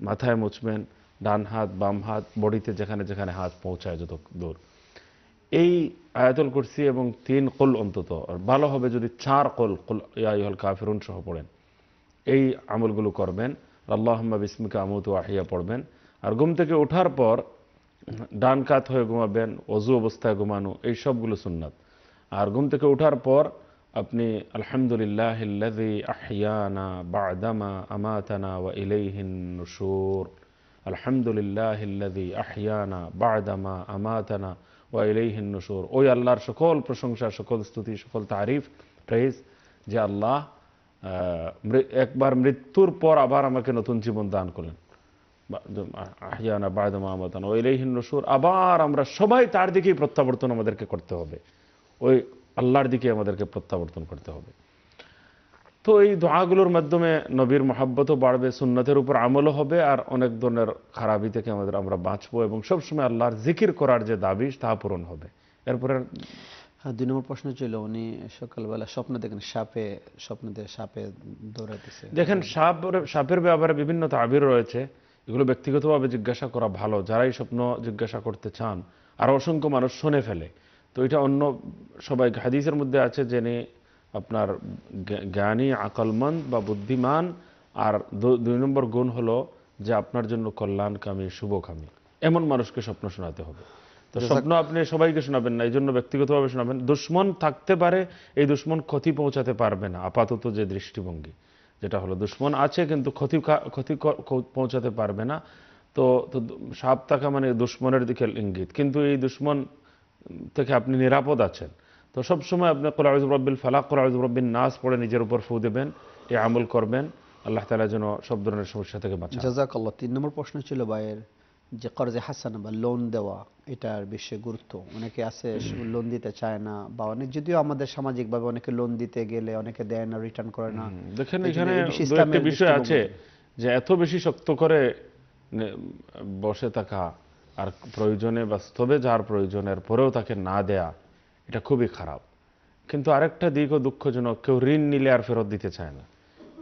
মাথায় মুছবেন, ডান হাত, বাম হাত, বডিতে যেখানে যেখানে হাত পৌঁছায় যত দূর। এই আয়াতুল কুরসি এবং তিন কুল অন্তত, আর ভালো হবে যদি চার কুল কুল ইয়াইহল কাফিরুন সহ পড়েন। এই আমলগুলো করবেন। আল্লাহম্মা বিসমিকা আমুত আহিয়া পড়বেন। আর ঘুম থেকে ওঠার পর ডান কাত হয়ে ঘুমাবেন, অজু অবস্থায় ঘুমানো, এই সবগুলো সুন্নাত। আর ঘুম থেকে ওঠার পর আপনি আলহামদুলিল্লাহ আহিয়ানা বাদামা আমাতানা ওয়া আলহামদুলিল্লাহ আহিয়ানা বাদামা আমাতানা ওয়া ইলাইহিন ওই আল্লাহর সকল প্রশংসা, সকল স্তুতি, সকল তারিফ প্রেজ যে আল্লাহ একবার মৃত্যুর পর আবার আমাকে নতুন জীবন দান করলেন। আহিয়ানা বায়দামা আমাতানা ওই ইলাইহিন নুশুর আবার আমরা সবাই তার দিকেই প্রত্যাবর্তন আমাদেরকে করতে হবে। ওই আল্লাহর দিকে আমাদেরকে প্রত্যাবর্তন করতে হবে। তো এই দোয়াগুলোর মাধ্যমে নবীর মহাব্বতও বাড়বে সুন্নতের উপর আমলও হবে আর অনেক ধরনের খারাপি থেকে আমাদের আমরা বাঁচবো এবং সবসময় আল্লাহর জিকির করার যে দাবি তা পূরণ হবে। এরপরে হ্যাঁ দুই নম্বর প্রশ্ন ছিল উনি সকালবেলা স্বপ্ন দেখেন সাপে স্বপ্ন দিয়ে সাপে দৌড়াইতেছে। দেখেন সাপ সাপের ব্যাপারে বিভিন্ন তাবির রয়েছে। এগুলো ব্যক্তিগতভাবে জিজ্ঞাসা করা ভালো যারা এই স্বপ্ন জিজ্ঞাসা করতে চান। আর অসংখ্য মানুষ শুনে ফেলে। তো এটা অন্য সবাই হাদিসের মধ্যে আছে জেনে আপনার জ্ঞানী আকলমন্দ বা বুদ্ধিমান। আর দুই নম্বর গুণ হলো যে আপনার জন্য কল্যাণকামী শুভকামী। এমন মানুষকে স্বপ্ন শোনাতে হবে। তো স্বপ্ন আপনি সবাইকে শোনাবেন না এই জন্য ব্যক্তিগতভাবে শোনাবেন। দুশ্মন থাকতে পারে এই দুশ্মন ক্ষতি পৌঁছাতে পারবে না আপাতত যে দৃষ্টিভঙ্গি। যেটা হলো, দুশ্মন আছে কিন্তু ক্ষতি ক্ষতি পৌঁছাতে পারবে না। তো তো সাপ থাকা মানে দুশ্মনের দিকে ইঙ্গিত। কিন্তু এই দুশ্মন থেকে আপনি নিরাপদ আছেন। তো সবসময় আপনি কোরআজ রব্বিল ফালাক কোরআজ রব্বিন নাস পড়ে নিজের উপর ফু দেবেন এ আমল করবেন। আল্লাহ তালা যেন সব ধরনের সমস্যা থেকে বাঁচান। জাজাকাল্লাহ তিন নম্বর প্রশ্ন ছিল ভাইয়ের যে কর্জে হাসান বা লোন দেওয়া এটার বেশি গুরুত্ব। অনেকে আছে লোন দিতে চায় না বা অনেক যদিও আমাদের সামাজিকভাবে অনেকে লোন দিতে গেলে অনেকে দেয় না রিটার্ন করে না। দেখেন এখানে বিষয়ে একটা বিষয় আছে যে এত বেশি শক্ত করে বসে থাকা আর প্রয়োজনে বাস্তবে যার প্রয়োজনের পরেও তাকে না দেয়া এটা খুবই খারাপ। কিন্তু আরেকটা দিকও দুঃখজনক কেউ ঋণ নিলে আর ফেরত দিতে চায় না।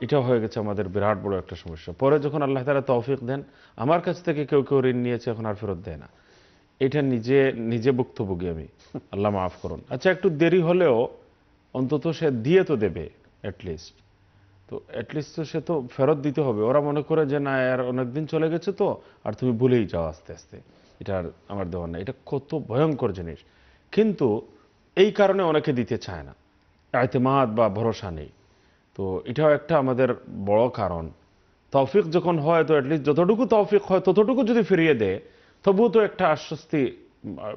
এটা হয়ে গেছে আমাদের বিরাট বড় একটা সমস্যা। পরে যখন আল্লাহ তালা তৌফিক দেন, আমার কাছ থেকে কেউ কেউ ঋণ নিয়েছে, এখন আর ফেরত দেয় না। এটা নিজে নিজে ভুক্তভোগী আমি। আল্লাহ মাফ করুন। আচ্ছা একটু দেরি হলেও অন্তত সে দিয়ে তো দেবে অ্যাটলিস্ট তো অ্যাটলিস্ট তো সে তো ফেরত দিতে হবে। ওরা মনে করে যে, না, আর অনেকদিন চলে গেছে তো, আর তুমি ভুলেই যাও আস্তে আস্তে। এটা আর আমার দেওয়ার না এটা কত ভয়ঙ্কর জিনিস। কিন্তু এই কারণে অনেকে দিতে চায় না। এতেমাদ বা ভরসা নেই। তো এটাও একটা আমাদের বড় কারণ। তৌফিক যখন হয়, তো অ্যাটলিস্ট যতটুকু তৌফিক হয়, ততটুকু যদি ফিরিয়ে দেয়, তবুও তো একটা আশ্বস্তি,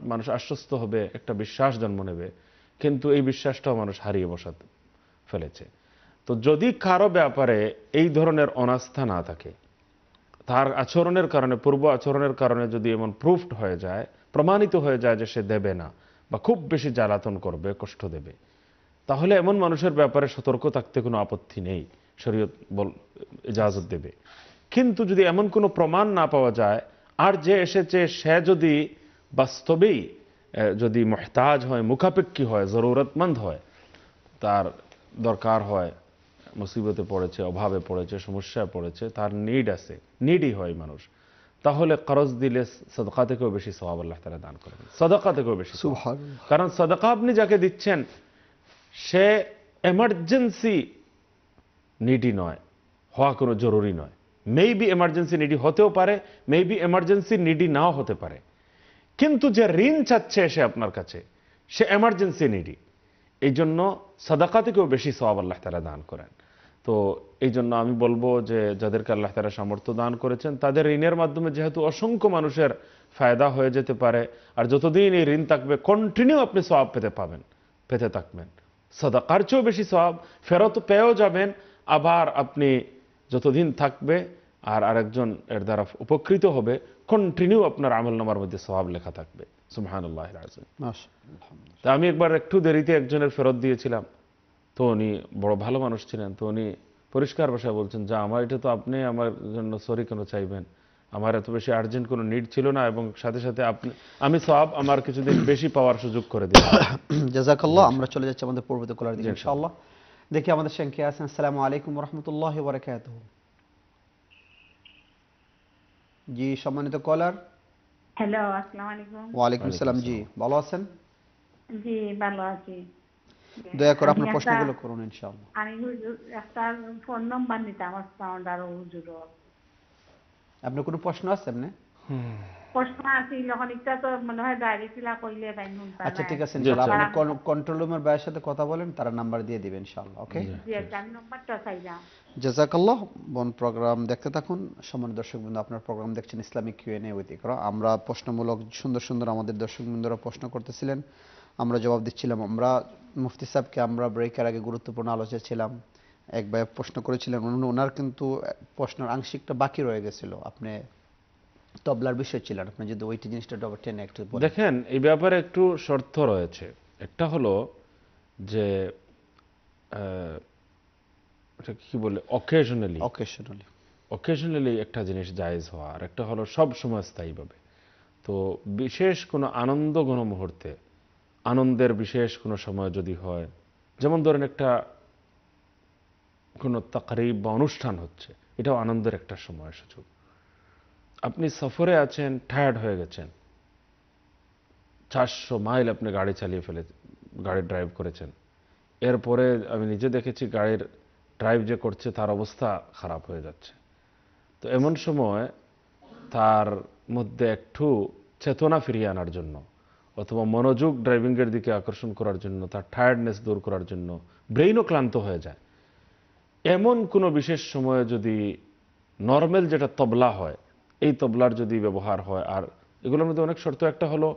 মানুষ আশ্বস্ত হবে, একটা বিশ্বাস জন্ম নেবে। কিন্তু এই বিশ্বাসটাও মানুষ হারিয়ে বসাতে, ফেলেছে। তো যদি কারও ব্যাপারে এই ধরনের অনাস্থা না থাকে, তার আচরণের কারণে, পূর্ব আচরণের কারণে যদি এমন প্রুফড হয়ে যায়, প্রমাণিত হয়ে যায় যে সে দেবে না, বা খুব বেশি জ্বালাতন করবে, কষ্ট দেবে তাহলে এমন মানুষের ব্যাপারে সতর্ক থাকতে কোনো আপত্তি নেই। শরীয়ত বল ইজাজত দেবে। কিন্তু যদি এমন কোনো প্রমাণ না পাওয়া যায় আর যে এসেছে সে যদি বাস্তবেই যদি মহতাজ হয় মুখাপেক্ষী হয় জরুরতমন্দ হয় তার দরকার হয় মুসিবতে পড়েছে অভাবে পড়েছে সমস্যায় পড়েছে তার নিড আছে নিডই হয় মানুষ তাহলে করজ দিলে সদকা থেকেও বেশি সবাব আল্লাহ তারা দান করবেন। সদকা থেকেও বেশি কারণ সদকা আপনি যাকে দিচ্ছেন সে এমার্জেন্সি নিডি নয়, হওয়া কোনো জরুরি নয়। মেবি এমার্জেন্সি নিডি হতেও পারে মেবি এমার্জেন্সি নিডি নাও হতে পারে। কিন্তু যে ঋণ চাচ্ছে সে আপনার কাছে, সে এমার্জেন্সি নিডি এই জন্য সাদাকা থেকেও বেশি সওয়াব আল্লাহ তারা দান করেন। তো এই জন্য আমি বলব যে, যাদেরকে আল্লাহ তারা সামর্থ্য দান করেছেন, তাদের ঋণের মাধ্যমে যেহেতু অসংখ্য মানুষের ফায়দা হয়ে যেতে পারে, আর যতদিন এই ঋণ থাকবে কন্টিনিউ আপনি সবাব পেতে পাবেন, পেতে থাকবেন। সাদাকার চেয়েও বেশি সওয়াব ফেরত পেয়েও যাবেন আবার আপনি যতদিন থাকবে আর আরেকজন এর দ্বারা উপকৃত হবে কন্টিনিউ আপনার আমল নামার মধ্যে সওয়াব লেখা থাকবে। সুবহানাল্লাহ তা আমি একবার একটু দেরিতে একজনের ফেরত দিয়েছিলাম। তো উনি বড় ভালো মানুষ ছিলেন তো উনি পরিষ্কার ভাষায় বলছেন যা আমার এটা তো আপনি আমার জন্য সরি কেন চাইবেন? আমার এত বেশি আর্জেন্ট কোনো নিড ছিল না এবং সাথে সাথে আপনি আমি সব আমার কিছুদিন বেশি পাওয়ার সুযোগ করে দিই জাজাকাল্লাহ আমরা চলে যাচ্ছি আমাদের পূর্বতে কলার দিকে ইনশাআল্লাহ। দেখি আমাদের সঙ্গে আছেন। আসসালামু আলাইকুম রহমতুল্লাহ বারাকাতুহু জি সম্মানিত কলার হ্যালো আসসালামু আলাইকুম। ওয়ালাইকুম সালাম জি। ভালো আছেন? জি ভালো আছি। দয়া করে আমি আপনার একটা- প্রশ্নগুলো করুন ইনশাআল্লাহ। আমি হুজুর একটা ফোন নম্বর নিতে আমার সাউন্ড আর হুজুর আপনার কোনো প্রশ্ন আছে মনে হয় নুন আচ্ছা ঠিক আছে আচ্ছা। আপনি কন্ট্রোল রুমের ভাইয়ের সাথে কথা বলেন তারা নাম্বার দিয়ে ইনশাআল্লাহ ওকে চাইলাম জাজাকাল্লাহ বন প্রোগ্রাম দেখতে থাকুন। সম্মানিত দর্শক বিন্দু আপনার প্রোগ্রাম দেখছেন ইসলামিক কিউএনএ উইথ ইকরা আমরা প্রশ্নমূলক সুন্দর সুন্দর আমাদের দর্শক বিন্দুরা প্রশ্ন করতেছিলেন। আমরা জবাব দিচ্ছিলাম আমরা মুফতি সাহেবকে আমরা ব্রেকের আগে গুরুত্বপূর্ণ আলোচনা ছিলাম। এক ভাই প্রশ্ন করেছিলেন উনি- ওনার কিন্তু প্রশ্নের আংশিকটা বাকি রয়ে গেছিল। আপনি তবলার বিষয় ছিলেন আপনি যদি ওইটি জিনিসটা ডবল টেনে একটু। দেখেন এই ব্যাপারে একটু শর্ত রয়েছে। একটা হলো যে কি বলে? অকেশনালি অকেশনালি অকেশনালি একটা জিনিস জায়েজ হওয়া আর একটা হলো সব সময় স্থায়ীভাবে। তো বিশেষ কোনো আনন্দ ঘন মুহূর্তে আনন্দের বিশেষ কোনো সময় যদি হয় যেমন ধরেন একটা কোনো তাকারিব বা অনুষ্ঠান হচ্ছে। এটাও আনন্দের একটা সময়, সুযোগ। আপনি সফরে আছেন টায়ার্ড হয়ে গেছেন। চারশো মাইল আপনি গাড়ি চালিয়ে ফেলে, গাড়ি ড্রাইভ করেছেন। এরপরে আমি নিজে দেখেছি গাড়ির ড্রাইভ যে করছে, তার অবস্থা খারাপ হয়ে যাচ্ছে। তো এমন সময় তার মধ্যে একটু চেতনা ফিরিয়ে আনার জন্য, অথবা মনোযোগ ড্রাইভিংয়ের দিকে আকর্ষণ করার জন্য, তার টায়ার্ডনেস দূর করার জন্য ব্রেইনও ক্লান্ত হয়ে যায়। এমন কোনো বিশেষ সময়ে যদি নর্মাল যেটা তবলা হয়, এই তবলার যদি ব্যবহার হয়, আর এগুলোর মধ্যে অনেক শর্ত, একটা হলো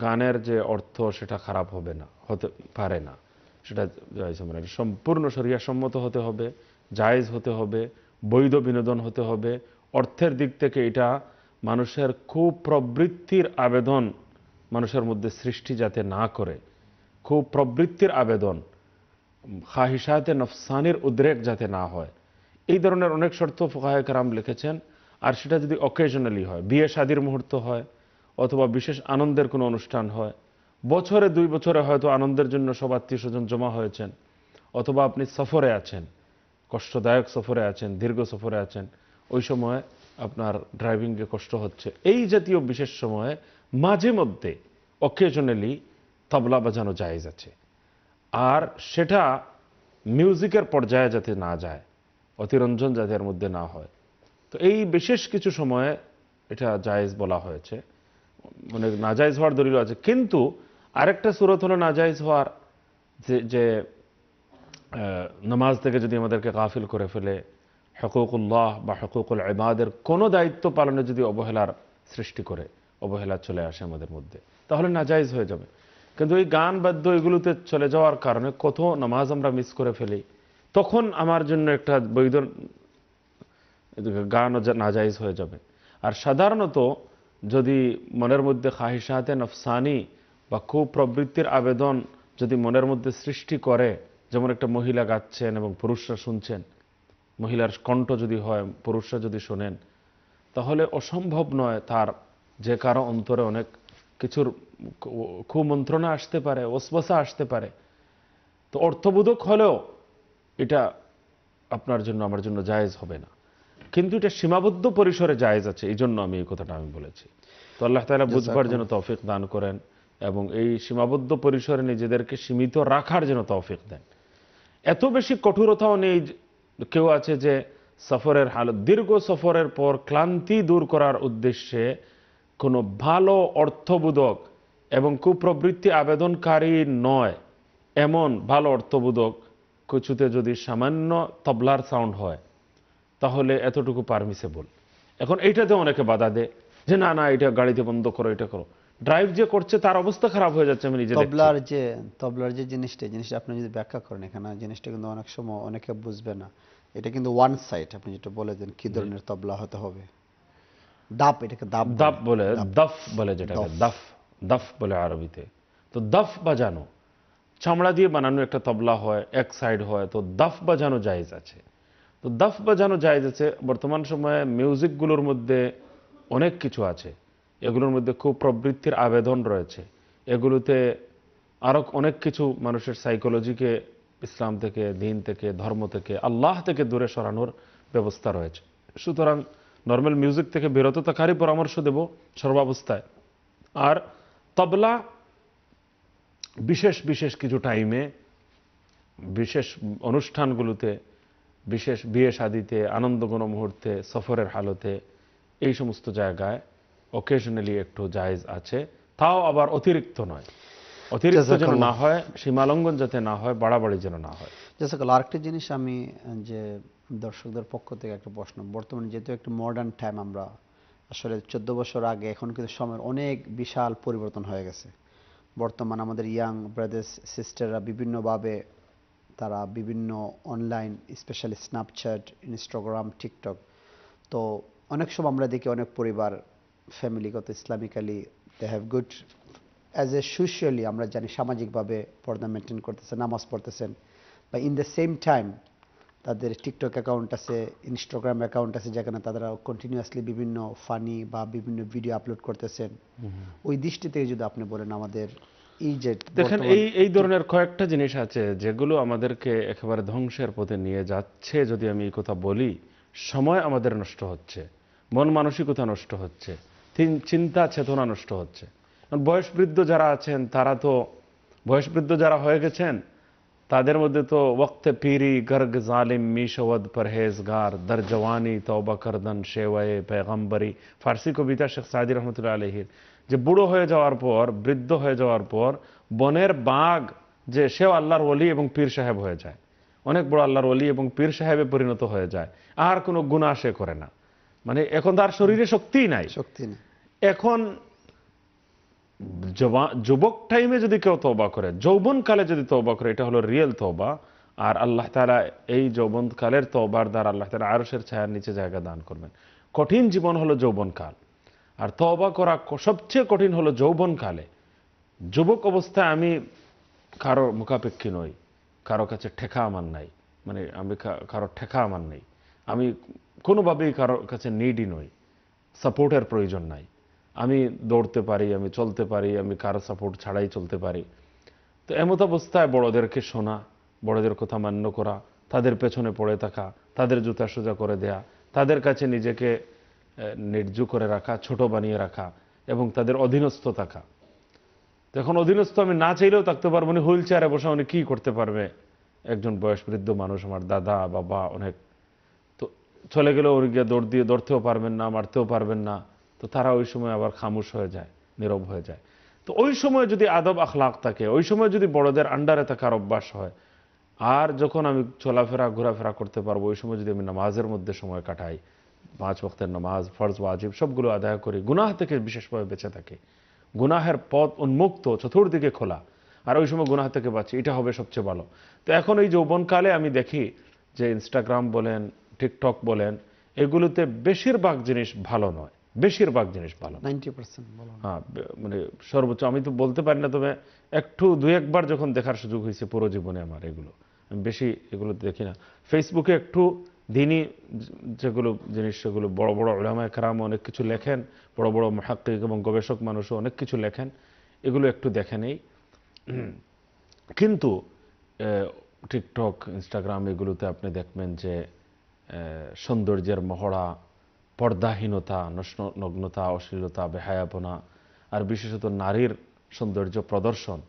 গানের যে অর্থ সেটা খারাপ হবে না, হতে পারে না। সেটা মানে সম্পূর্ণ সম্মত হতে হবে, জায়েজ হতে হবে, বৈধ বিনোদন হতে হবে। অর্থের দিক থেকে এটা মানুষের খুব প্রবৃত্তির আবেদন মানুষের মধ্যে সৃষ্টি যাতে না করে। খুব প্রবৃত্তির আবেদন খাহিসাতে নফসানির উদ্রেক যাতে না হয়। এই ধরনের অনেক শর্ত ফোকাহে কারাম লিখেছেন। আর সেটা যদি অকেশনালি হয়, বিয়ে শাদির মুহূর্ত হয়, অথবা বিশেষ আনন্দের কোনো অনুষ্ঠান হয়, বছরে দুই বছরে হয়তো আনন্দের জন্য সব আত্মীয় স্বজন জমা হয়েছেন, অথবা আপনি সফরে আছেন, কষ্টদায়ক সফরে আছেন, দীর্ঘ সফরে আছেন, ওই সময় আপনার ড্রাইভিংয়ে কষ্ট হচ্ছে। এই জাতীয় বিশেষ সময়ে মাঝে মধ্যে অকেশনালি তবলা বাজানো জায়েজ আছে। আর সেটা মিউজিকের পর্যায়ে যাতে না যায়, অতিরঞ্জন যাতে এর মধ্যে না হয়। তো এই বিশেষ কিছু সময়ে এটা জায়েজ বলা হয়েছে। মানে নাজায়েজ হওয়ার দলিল আছে। কিন্তু আরেকটা সুরত হলো নাজায়েজ হওয়ার, যে যে নামাজ থেকে যদি আমাদেরকে গাফিল করে ফেলে, হকুকুল্লাহ বা হকুকুল ইবাদের কোনো দায়িত্ব পালনে যদি অবহেলার সৃষ্টি করে, অবহেলা চলে আসে আমাদের মধ্যে, তাহলে নাজায়েজ হয়ে যাবে। কিন্তু এই গান বাদ্য এগুলোতে চলে যাওয়ার কারণে কত নামাজ আমরা মিস করে ফেলি। তখন আমার জন্য একটা বৈধ গানও যা- নাজাইজ হয়ে যাবে। আর সাধারণত যদি মনের মধ্যে খাহিসাতে নফসানি বা খুব প্রবৃত্তির আবেদন যদি মনের মধ্যে সৃষ্টি করে, যেমন একটা মহিলা গাচ্ছেন এবং পুরুষরা শুনছেন, মহিলার কণ্ঠ যদি হয়, পুরুষরা যদি শোনেন, তাহলে অসম্ভব নয় তার যে কারও অন্তরে অনেক কিছুর কুমন্ত্রণা আসতে পারে ওসবসা আসতে পারে। তো অর্থবোধক হলেও এটা আপনার জন্য আমার জন্য জায়েজ হবে না। কিন্তু এটা সীমাবদ্ধ পরিসরে জায়েজ আছে এই জন্য আমি এই কথাটা আমি বলেছি। তো আল্লাহ তালা বুঝবার জন্য তৌফিক দান করেন এবং এই সীমাবদ্ধ পরিসরে নিজেদেরকে সীমিত রাখার জন্য তৌফিক দেন। এত বেশি কঠোরতাও নেই কেউ আছে যে সফরের হালত দীর্ঘ সফরের পর ক্লান্তি দূর করার উদ্দেশ্যে কোনো ভালো অর্থবোধক এবং কুপ্রবৃত্তি আবেদনকারী নয়। এমন ভালো অর্থবোধক কিছুতে যদি সামান্য তবলার সাউন্ড হয় তাহলে এতটুকু পারমিসেবল এখন এইটাতে অনেকে বাধা দেয় যে না না এটা গাড়িতে বন্ধ করো এটা করো। ড্রাইভ যে করছে তার অবস্থা খারাপ হয়ে যাচ্ছে আমি নিজে তবলার যে তবলার যে জিনিসটা জিনিসটা আপনি যদি ব্যাখ্যা করেন এখানে জিনিসটা কিন্তু অনেক সময় অনেকে বুঝবে না। এটা কিন্তু ওয়ান সাইড আপনি যেটা বলে দেন কি ধরনের তবলা হতে হবে? দাপ এটাকে দাপ। দাফ বলে দফ বলে যেটাকে দফ। দফ বলে আরবিতে। তো দফ বাজানো চামড়া দিয়ে বানানো একটা তবলা হয় এক সাইড হয় তো দফ বাজানো জায়েজ আছে। তো দফ বাজানো জায়েজ আছে বর্তমান সময়ে মিউজিকগুলোর মধ্যে অনেক কিছু আছে। এগুলোর মধ্যে খুব প্রবৃত্তির আবেদন রয়েছে। এগুলোতে আরও অনেক কিছু মানুষের সাইকোলজিকে ইসলাম থেকে দিন থেকে ধর্ম থেকে আল্লাহ থেকে দূরে সরানোর ব্যবস্থা রয়েছে। সুতরাং নর্মাল মিউজিক থেকে বিরত থাকারই পরামর্শ দেব সর্বাবস্থায় আর তবলা বিশেষ বিশেষ কিছু টাইমে বিশেষ অনুষ্ঠানগুলোতে বিশেষ বিয়ে শাদিতে আনন্দঘন মুহূর্তে সফরের হালতে এই সমস্ত জায়গায় অকেশনালি একটু জায়েজ আছে তাও আবার অতিরিক্ত নয় অতিরিক্ত যেন না হয় সীমালঙ্ঘন যাতে না হয় বাড়াবাড়ি যেন না হয় জাসাকাল আরেকটা জিনিস আমি যে দর্শকদের পক্ষ থেকে একটা প্রশ্ন। বর্তমানে যেহেতু একটা মডার্ন টাইম আমরা, আসলে চোদ্দ বছর আগে এখন কিন্তু সময়ের অনেক বিশাল পরিবর্তন হয়ে গেছে। বর্তমান আমাদের ইয়াং ব্রাদার্স সিস্টাররা বিভিন্নভাবে তারা বিভিন্ন online specially Snapchat Instagram TikTok তো অনেক সময় আমরা দেখি অনেক পরিবার ফ্যামিলিগত Islamically they have good as a socially আমরা জানি সামাজিকভাবে পর্দা মেনটেন করতেছেন নামাজ পড়তেছেন বা ইন দ্য সেম টাইম তাদের টিকটক অ্যাকাউন্ট আছে ইনস্টাগ্রাম অ্যাকাউন্ট আছে যেখানে তারা কন্টিনিউয়াসলি বিভিন্ন ফানি বা বিভিন্ন ভিডিও আপলোড করতেছেন। ওই দৃষ্টি থেকে যদি আপনি বলেন আমাদের এই যে দেখেন এই এই ধরনের কয়েকটা জিনিস আছে যেগুলো আমাদেরকে একেবারে ধ্বংসের পথে নিয়ে যাচ্ছে যদি আমি এই কথা বলি। সময় আমাদের নষ্ট হচ্ছে মন মানসিকতা নষ্ট হচ্ছে চিন্তা চেতনা নষ্ট হচ্ছে। বয়স বৃদ্ধ যারা আছেন তারা তো বয়স বৃদ্ধ যারা হয়ে গেছেন তাদের মধ্যে তো ওক্তে পিরি গর্গ জালিম মিশওয়াদ পরহেজগার দর জওয়ানি তওবা করদন শেওয়ে পেগম্বরি ফার্সি কবিতা শেখ সাদি রহমতুল্লাহ আলহির যে বুড়ো হয়ে যাওয়ার পর বৃদ্ধ হয়ে যাওয়ার পর বনের বাঘ যে সেও আল্লাহর ওলি এবং পীর সাহেব হয়ে যায়। অনেক বড় আল্লাহর ওলি এবং পীর সাহেবে পরিণত হয়ে যায়। আর কোনো গুণা সে করে না। মানে এখন তার শরীরে শক্তিই নাই। শক্তি নেই। এখন যুবক টাইমে যদি কেউ তবা করে, যৌবনকালে যদি তওবা করে, এটা হলো রিয়েল তওবা। আর আল্লাহ তাআলা এই যৌবনকালের তওবার দ্বারা আল্লাহ তাআলা আরশের ছায়ার নিচে জায়গা দান করবেন। কঠিন জীবন হলো যৌবনকাল। আর তওবা করা সবচেয়ে কঠিন হলো যৌবনকালে। যুবক অবস্থায় আমি কারও মুখাপেক্ষী নই, কারও কাছে ঠেকা আমার নাই। মানে আমি কারও ঠেকা আমার নেই। আমি কোনোভাবেই কারও কাছে নিডই নই। সাপোর্টের প্রয়োজন নাই। আমি দৌড়তে পারি, আমি চলতে পারি, আমি কারও সাপোর্ট ছাড়াই চলতে পারি। তো এমত অবস্থায় বড়দেরকে শোনা, বড়দের কথা মান্য করা, তাদের পেছনে পড়ে থাকা, তাদের জুতা সোজা করে দেয়া, তাদের কাছে নিজেকে নির্জু করে রাখা, ছোট বানিয়ে রাখা এবং তাদের অধীনস্থ থাকা। এখন অধীনস্থ আমি না চাইলেও থাকতে পারব না, হুইল চেয়ারে বসে উনি কি করতে পারবে? একজন বয়স বৃদ্ধ মানুষ, আমার দাদা, বাবা, অনেক। তো চলে গেলেও উনি গিয়ে দৌড় দিয়ে, দৌড়তেও পারবেন না, মারতেও পারবেন না। তো তারা ওই সময় আবার খামোশ হয়ে যায়, নীরব হয়ে যায়। তো ওই সময় যদি আদব আখলাক থাকে, ওই সময় যদি বড়দের আন্ডারে থাকার অভ্যাস হয়, আর যখন আমি চলাফেরা, ঘোরাফেরা করতে পারব, ওই সময় যদি আমি নামাজের মধ্যে সময় কাটাই, পাঁচ ওয়াক্তের নামাজ, ফরজ, ওয়াজিব, সবগুলো আদায় করি, গুনাহ থেকে বিশেষভাবে বেঁচে থাকি। গুনাহের পথ উন্মুক্ত, চতুর্দিকে খোলা। আর ওই সময় গুনাহ থেকে বাঁচি, এটা হবে সবচেয়ে ভালো। তো এখন এই যৌবনকালে আমি দেখি যে ইনস্টাগ্রাম বলেন টিকটক বলেন, এগুলোতে বেশিরভাগ জিনিস ভালো নয়। বেশিরভাগ জিনিস ভালো। নাইনটি পার্সেন্ট হ্যাঁ মানে সর্বোচ্চ আমি তো বলতে পারি না তবে একটু দুই একবার যখন দেখার সুযোগ হয়েছে পুরো জীবনে আমার এগুলো আমি বেশি এগুলো দেখি না। ফেসবুকে একটু দিনই যেগুলো জিনিস সেগুলো বড় বড় ওলামায় কারাম অনেক কিছু লেখেন বড় বড় মহাক্কিক এবং গবেষক মানুষও অনেক কিছু লেখেন এগুলো একটু দেখে নেই। কিন্তু টিকটক ইনস্টাগ্রাম এগুলোতে আপনি দেখবেন যে সৌন্দর্যের মহড়া পর্দাহীনতা নগ্ন- নগ্নতা, অশ্লীলতা, বেহায়াপনা, আর বিশেষত নারীর সৌন্দর্য প্রদর্শন।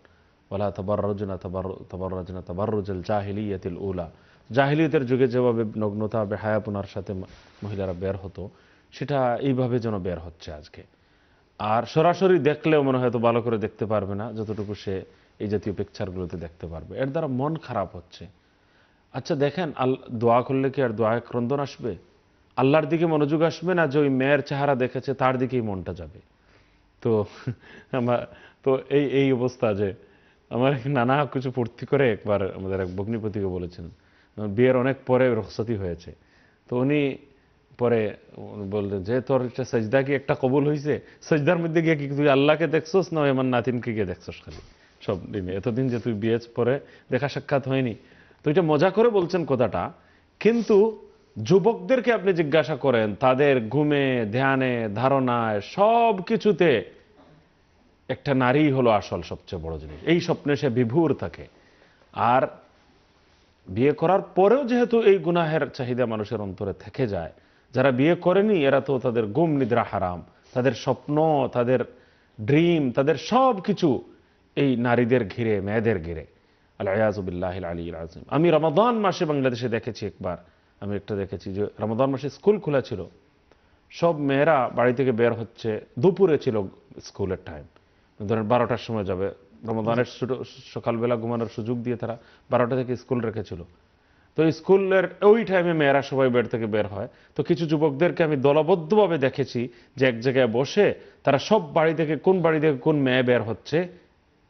ওলা তবর রজনা তবর রজনা তবর রুজল জাহিলিয়াতিল উলা। জাহিলিয়তের যুগে যেভাবে নগ্নতা, বেহায়াপনার সাথে মহিলারা বের হতো, সেটা এইভাবে যেন বের হচ্ছে আজকে। আর সরাসরি দেখলেও মনে হয়তো ভালো করে দেখতে পারবে না, যতটুকু সে এই জাতীয় পিকচারগুলোতে দেখতে পারবে। এর দ্বারা মন খারাপ হচ্ছে। আচ্ছা দেখেন, আল, দোয়া করলে কি আর দোয়া ক্রন্দন আসবে? আল্লাহর দিকে মনোযোগ আসবে না যে ওই মেয়ের চেহারা দেখেছে, তার দিকেই মনটা যাবে। তো আমার, তো এই এই অবস্থা যে আমার নানা কিছু ফুর্তি করে একবার আমাদের এক ভগ্নিপতিকে বলেছেন, বিয়ের অনেক পরে রক্ষসতি হয়েছে। তো উনি পরে বললেন যে, তোর একটা সজদা কি একটা কবুল হয়েছে সজদার মধ্যে গিয়ে কি তুই আল্লাহকে দেখছোস না আমার নাতিনকে গিয়ে দেখছোস খালি? সব দিনে এতদিন যে তুই বিয়ে পরে দেখা সাক্ষাৎ হয়নি। তো এটা মজা করে বলছেন কথাটা, কিন্তু যুবকদেরকে আপনি জিজ্ঞাসা করেন, তাদের ঘুমে, ধ্যানে, ধারণায় সব কিছুতে একটা নারী হলো আসল সবচেয়ে বড় জিনিস। এই স্বপ্নে সে বিভোর থাকে। আর বিয়ে করার পরেও যেহেতু এই গুনাহের চাহিদা মানুষের অন্তরে থেকে যায়, যারা বিয়ে করেনি এরা তো তাদের গুম, নিদ্রা হারাম। তাদের স্বপ্ন, তাদের ড্রিম, তাদের সব কিছু এই নারীদের ঘিরে, মেয়েদের ঘিরে। আল্লাহ আলী আজিম আমি রমাদান মাসে বাংলাদেশে দেখেছি একবার। আমি একটা দেখেছি যে রমাদান মাসে স্কুল খোলা ছিল। সব মেয়েরা বাড়ি থেকে বের হচ্ছে, দুপুরে ছিল স্কুলের টাইম ধরেন বারোটার সময় যাবে। রমদানের সকালবেলা ঘুমানোর সুযোগ দিয়ে তারা বারোটা থেকে স্কুল রেখেছিল। তো স্কুলের ওই টাইমে মেয়েরা সবাই বের থেকে বের হয়। তো কিছু যুবকদেরকে আমি দলবদ্ধভাবে দেখেছি যে এক জায়গায় বসে তারা সব বাড়ি থেকে কোন বাড়ি থেকে কোন মেয়ে বের হচ্ছে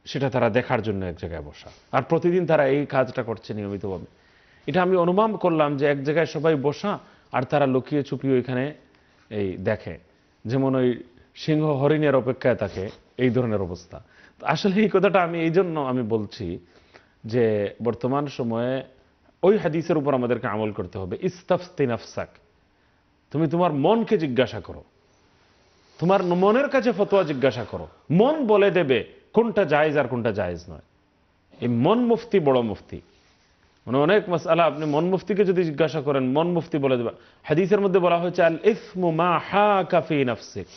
সেটা তারা দেখার জন্য এক জায়গায় বসা। আর প্রতিদিন তারা এই কাজটা করছে নিয়মিতভাবে। এটা আমি অনুমান করলাম যে এক জায়গায় সবাই বসা আর তারা লুকিয়ে ছুপিয়ে ওইখানে এই দেখে। যেমন ওই সিংহ হরিণের অপেক্ষায় থাকে, এই ধরনের অবস্থা। আসলে এই কথাটা আমি, এই জন্য আমি বলছি যে বর্তমান সময়ে ওই হাদিসের উপর আমাদেরকে আমল করতে হবে। ইস্তাফস্তিনাফসাক তুমি তোমার মনকে জিজ্ঞাসা করো। তোমার মনের কাছে ফতোয়া জিজ্ঞাসা করো। মন বলে দেবে কোনটা জায়েজ আর কোনটা জায়েজ নয়। এই মন মুফতি বড় মুফতি। মানে অনেক মাসালা আপনি মন মুফতিকে যদি জিজ্ঞাসা করেন, মন মুফতি বলে দেবে হাদিসের মধ্যে বলা হয়েছে আল ইসমু মা হা কাফি নাফসিক।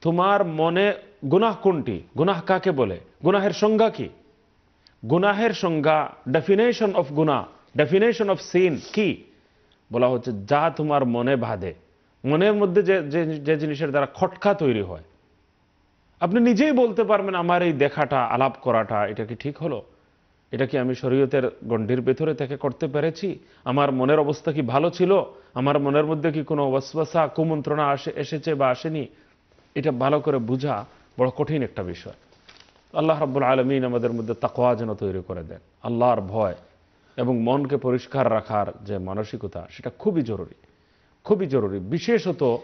তোমার মনে গুনাহ কোনটি? গুনাহ কাকে বলে? গুনাহের সংজ্ঞা কি? গুনাহের সংজ্ঞা ডেফিনেশন অফ গুনাহ ডেফিনেশন অফ সিন কি? বলা হচ্ছে, যা তোমার মনে বাঁধে। মনের মধ্যে যে- যে জিনিসের দ্বারা খটকা তৈরি হয়। আপনি নিজেই বলতে পারবেন, আমার এই দেখাটা, আলাপ করাটা, এটা কি ঠিক হলো? এটা কি আমি শরীয়তের গণ্ডির ভেতরে থেকে করতে পেরেছি? আমার মনের অবস্থা কি ভালো ছিল? আমার মনের মধ্যে কি কোনো ওয়াসওয়াসা কুমন্ত্রণা আসে এসেছে বা আসেনি? এটা ভালো করে বোঝা বড় কঠিন একটা বিষয়। আল্লাহ রাব্বুল আলমিন আমাদের মধ্যে তাকওয়া যেন তৈরি করে দেন। আল্লাহর ভয় এবং মনকে পরিষ্কার রাখার যে মানসিকতা সেটা খুবই জরুরি। খুবই জরুরি। বিশেষত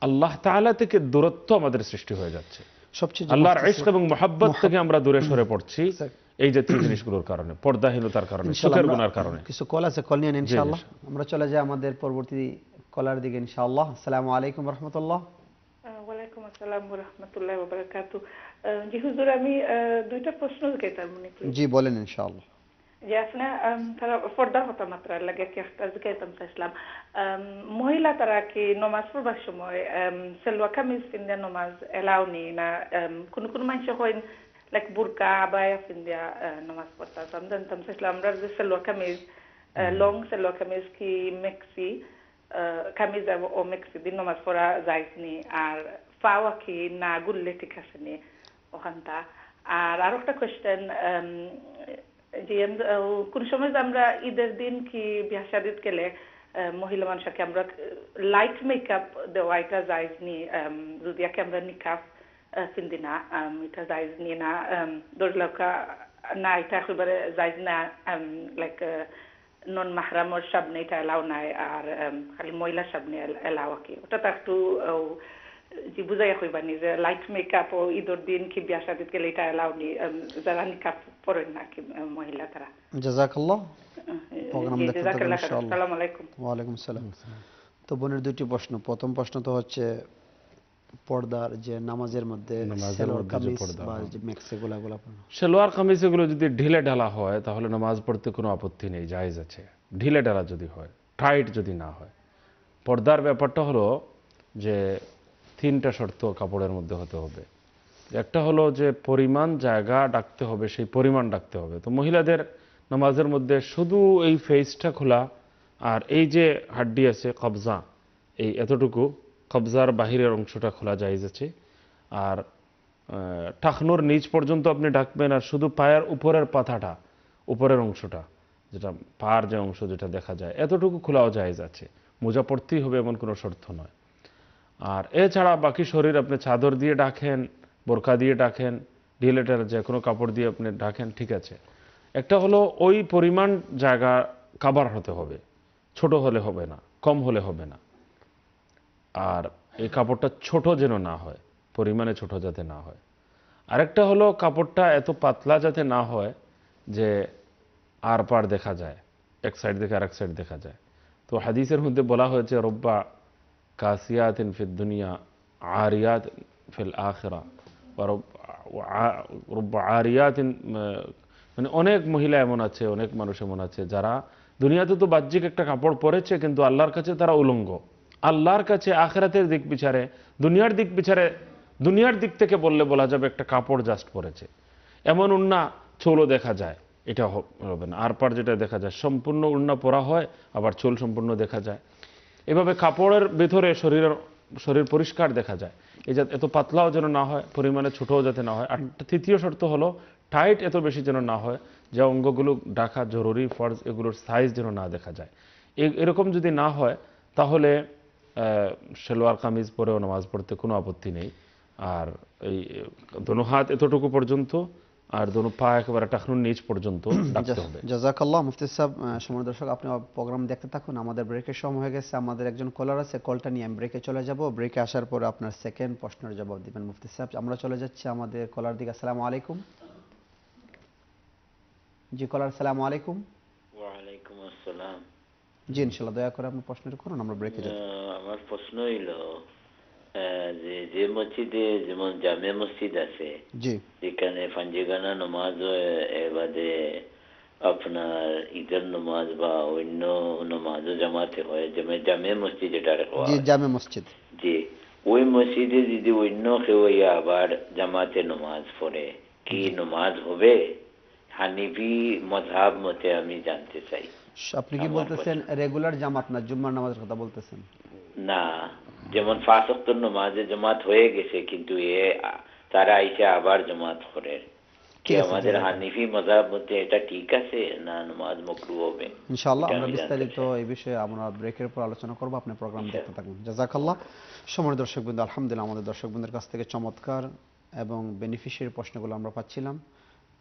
আল্লাহ তাআলা থেকে দূরত্ব আমাদের সৃষ্টি হয়ে যাচ্ছে। সবচেয়ে আল্লাহর এবং মোহাব্বত থেকে আমরা দূরে সরে পড়ছি. এই জাতীয় জিনিসগুলোর কারণে পর্দাহীনতার কারণে সুখের গুনার কারণে। কিছু কল আছে কল নিয়ে ইনশাআল্লাহ। আমরা চলে যাই আমাদের পরবর্তী কলার দিকে ইনশাআল্লাহ। আসসালামু আলাইকুম রহমতুল্লাহ ওয়ালাইকুম আসসালাম রহমতুল্লাহ বারাকাতু জি হুজুর আমি দুইটা প্রশ্ন জিজ্ঞাসা মনে করি জি বলেন ইনশাআল্লাহ। যে আপনি তারা পর্দার কথা মাত্রা লাগে কি একটা জিজ্ঞাসা চাইছিলাম। মহিলা তারা কি নমাজ পড়বার সময় সেলওয়া কামিজ পিন্দা নমাজ এলাও নি না কোন কোন মানুষ হয় লাইক বুরকা আবায়া পিন্দা নমাজ পড়তা তো আমি জানতাম চাইছিলাম আমরা যে সেলওয়া কামিজ লং সেলওয়া কামিজ কি মেক্সি কামিজ ও মেক্সি দিন নমাজ পড়া যায় আর পাওয়া কি না গুললে ঠিক আছে নি ওখানটা আর আরও একটা কোয়েশ্চেন যে কোন সময় আমরা ঈদের দিন কি বিয়া শাদিত গেলে মহিলা মানুষকে আমরা লাইট মেকআপ দেওয়া এটা জায়জ নি আম, যদি একে আমরা নিকাপ জি বুঝাই কইবানি যে লাইট মেকআপ ও ঈদের দিন কি বিয়া শাদিত গেলে এটা এলাও নি যারা নিকাপ পরেন না কি মহিলা তারা জাজাকাল্লাহ প্রোগ্রাম জি, দেখতে থাকুন ইনশাআল্লাহ। আসসালামু আলাইকুম। ওয়ালাইকুম সালাম। তো বোনের দুটি প্রশ্ন। প্রথম প্রশ্ন তো হচ্ছে পর্দার যে নামাজের মধ্যে কামিজ বা মেক্সে সেলোয়ার কামিজ এগুলো যদি ঢিলে ঢালা হয় তাহলে নামাজ পড়তে কোনো আপত্তি নেই জায়েজ আছে। ঢিলে ঢালা যদি হয় টাইট যদি না হয়। পর্দার ব্যাপারটা হলো যে তিনটা শর্ত কাপড়ের মধ্যে হতে হবে। একটা হলো যে পরিমাণ জায়গা ডাকতে হবে সেই পরিমাণ ডাকতে হবে। তো মহিলাদের নামাজের মধ্যে শুধু এই ফেসটা খোলা আর এই যে হাড্ডি আছে কবজা এই এতটুকু কবজার বাহিরের অংশটা খোলা জায়েজ আছে আর আহ, টাকনোর নিচ পর্যন্ত আপনি ডাকবেন আর শুধু পায়ের উপরের পাতাটা উপরের অংশটা যেটা পার যে অংশ যেটা দেখা যায় এতটুকু খোলাও জায়েজ আছে মোজা পড়তেই হবে এমন কোনো শর্ত নয়। আর এছাড়া বাকি শরীর আপনি চাদর দিয়ে ডাকেন বোরকা দিয়ে ডাকেন ডিলেটার যে কোনো কাপড় দিয়ে আপনি ডাকেন ঠিক আছে। একটা হলো ওই পরিমাণ জায়গা কাবার হতে হবে। ছোট হলে হবে না কম হলে হবে না। আর এই কাপড়টা ছোট যেন না হয় পরিমাণে ছোট যাতে না হয়। আরেকটা হলো কাপড়টা এত পাতলা যাতে না হয় যে আর পার দেখা যায় এক সাইড থেকে আরেক সাইড দেখা যায়। তো হাদিসের মধ্যে বলা হয়েছে রব্বা কাসিয়াতিন ফিদ দুনিয়া আরিয়াত ফিল আখরা। রব্বা আরিয়াতিন আহ, মানে অনেক মহিলা এমন আছে অনেক মানুষ এমন আছে যারা দুনিয়াতে তো বাহ্যিক একটা কাপড় পরেছে কিন্তু আল্লাহর কাছে তারা উলঙ্গ। আল্লাহর কাছে আখরাতের দিক বিচারে, দুনিয়ার দিক বিচারে, দুনিয়ার দিক থেকে বললে বলা যাবে একটা কাপড় জাস্ট পরেছে। এমন উন্না চোলও দেখা যায়, এটা হবে না। আর পার যেটা দেখা যায়, সম্পূর্ণ উন্না পরা হয়, আবার চোল সম্পূর্ণ দেখা যায়। এভাবে কাপড়ের ভেতরে শরীরের, শরীর পরিষ্কার দেখা যায়। এই যাতে এত পাতলাও যেন না হয়, পরিমাণে ছোটও যাতে না হয়। আর তৃতীয় শর্ত হলো টাইট এত বেশি যেন না হয়, যে অঙ্গগুলো ঢাকা জরুরি, ফর্জ এগুলোর সাইজ যেন না দেখা যায়। এরকম যদি না হয়, তাহলে সালোয়ার কামিজ পরেও নামাজ পড়তে কোনো আপত্তি নেই। আর এই দোনো হাত এতটুকু পর্যন্ত আর দোনো পা একেবারে টাকনুর নিচ পর্যন্ত জাজাকাল্লাহ মুফতি সাহেব সময় দর্শক আপনি প্রোগ্রাম দেখতে থাকুন। আমাদের ব্রেকের সময় হয়ে গেছে। আমাদের একজন কলার আছে কলটা নিয়ে আমি ব্রেকে চলে যাব। ব্রেকে আসার পরে আপনার সেকেন্ড প্রশ্নের জবাব দিবেন মুফতি সাহেব। আমরা চলে যাচ্ছি আমাদের কলার দিকে। আসসালামু আলাইকুম। জি কলার আসসালামু আলাইকুম। ওয়ালাইকুম আসসালাম। জি ইনশাল্লাহ দয়া করে আপনার প্রশ্নটা করুন আমরা ব্রেকে আমার প্রশ্ন হইল যে যে মসজিদে যেমন জামে মসজিদ আছে জি। যেখানে ফাঞ্জিগানা নমাজ আপনার ঈদের নমাজ বা অন্য নমাজও জামাতে হয় যেমন জামে মসজিদ যেটা জি জামে মসজিদ। জি ওই মসজিদে যদি অন্য কেউ আবার জামাতে নমাজ পড়ে কি নমাজ হবে? হানিফি মজাব মতে আমি জানতে চাই। আপনি কি বলতেছেন রেগুলার জামাত না জুম্মার নামাজের কথা বলতেছেন? না যেমন অক্টর নমাজে জমাত হয়ে গেছে কিন্তু এ তারা আইসে আবার জমাত করে। কি আমাদের। হানিফি মজাব মতে এটা ঠিক আছে না নমাজ মকরু হবে? ইনশাআল্লাহ আমরা বিস্তারিত এই বিষয়ে আমরা ব্রেকের পর আলোচনা করব আপনি প্রোগ্রাম দেখতে থাকুন। জাজাকাল্লাহ সময় দর্শকবৃন্দ আলহামদুলিল্লাহ আমাদের দর্শকবৃন্দের কাছ থেকে চমৎকার এবং বেনিফিশিয়ারি প্রশ্নগুলো আমরা পাচ্ছিলাম।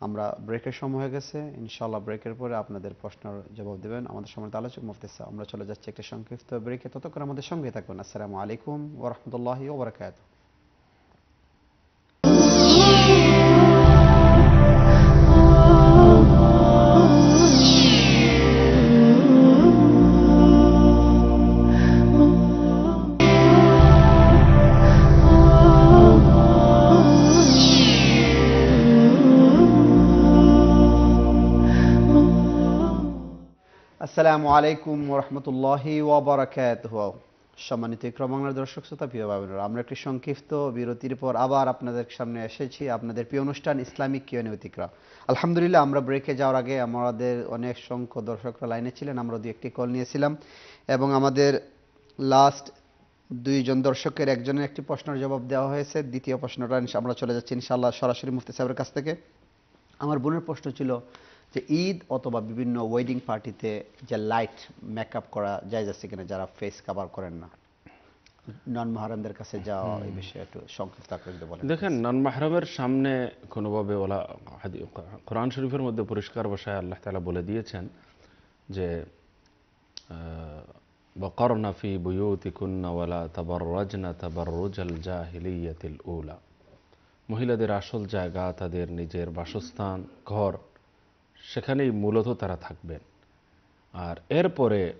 আমরা ব্রেকের সময় হয়ে গেছে ইনশাল্লাহ ব্রেকের পরে আপনাদের প্রশ্নের জবাব দেবেন আমাদের সময় আলোচক মুফতি আমরা চলে যাচ্ছি একটা সংক্ষিপ্ত ব্রেকে ততক্ষণ আমাদের সঙ্গে থাকুন আসসালামু আলাইকুম ওরহমতুল্লাহি ওবরাকাত আসসালামু আলাইকুম ওরহমতুল্লাহি ওবরাকাত সম্মানিত বাংলার দর্শক শ্রোতা, প্রিয় ভাবেরা আমরা একটি সংক্ষিপ্ত বিরতির পর আবার আপনাদের সামনে এসেছি আপনাদের প্রিয় অনুষ্ঠান ইসলামিক কিয়নিয়তিকরা আলহামদুলিল্লাহ, আমরা ব্রেকে যাওয়ার আগে আমাদের অনেক সংখ্য দর্শকরা লাইনে ছিলেন, আমরা দু একটি কল নিয়েছিলাম এবং আমাদের লাস্ট দুইজন দর্শকের একজনের একটি প্রশ্নের জবাব দেওয়া হয়েছে। দ্বিতীয় প্রশ্নটা আমরা চলে যাচ্ছি ইনশাআল্লাহ সরাসরি মুফতি সাহেবের কাছ থেকে। আমার বোনের প্রশ্ন ছিল যে ঈদ অথবা বিভিন্ন ওয়েডিং পার্টিতে যে লাইট মেকআপ করা যায় যাচ্ছে কিনা যারা ফেস কভার করেন না। নন মহারামদের কাছে যাওয়া এই বিষয়ে একটু সংক্ষিপ্ত আকারে যদি বলেন। দেখেন নন মাহরমের সামনে কোনোভাবে ওলা কোরআন শরীফের মধ্যে পরিষ্কার বসায় আল্লাহ তালা বলে দিয়েছেন যে বকরনা ফি বুয়ুতিকুন্না ওয়ালা তাবাররাজনা তাবাররুজাল জাহিলিয়াতিল উলা। মহিলাদের আসল জায়গা তাদের নিজের বাসস্থান ঘর সেখানেই মূলত তারা থাকবেন। আর এরপরে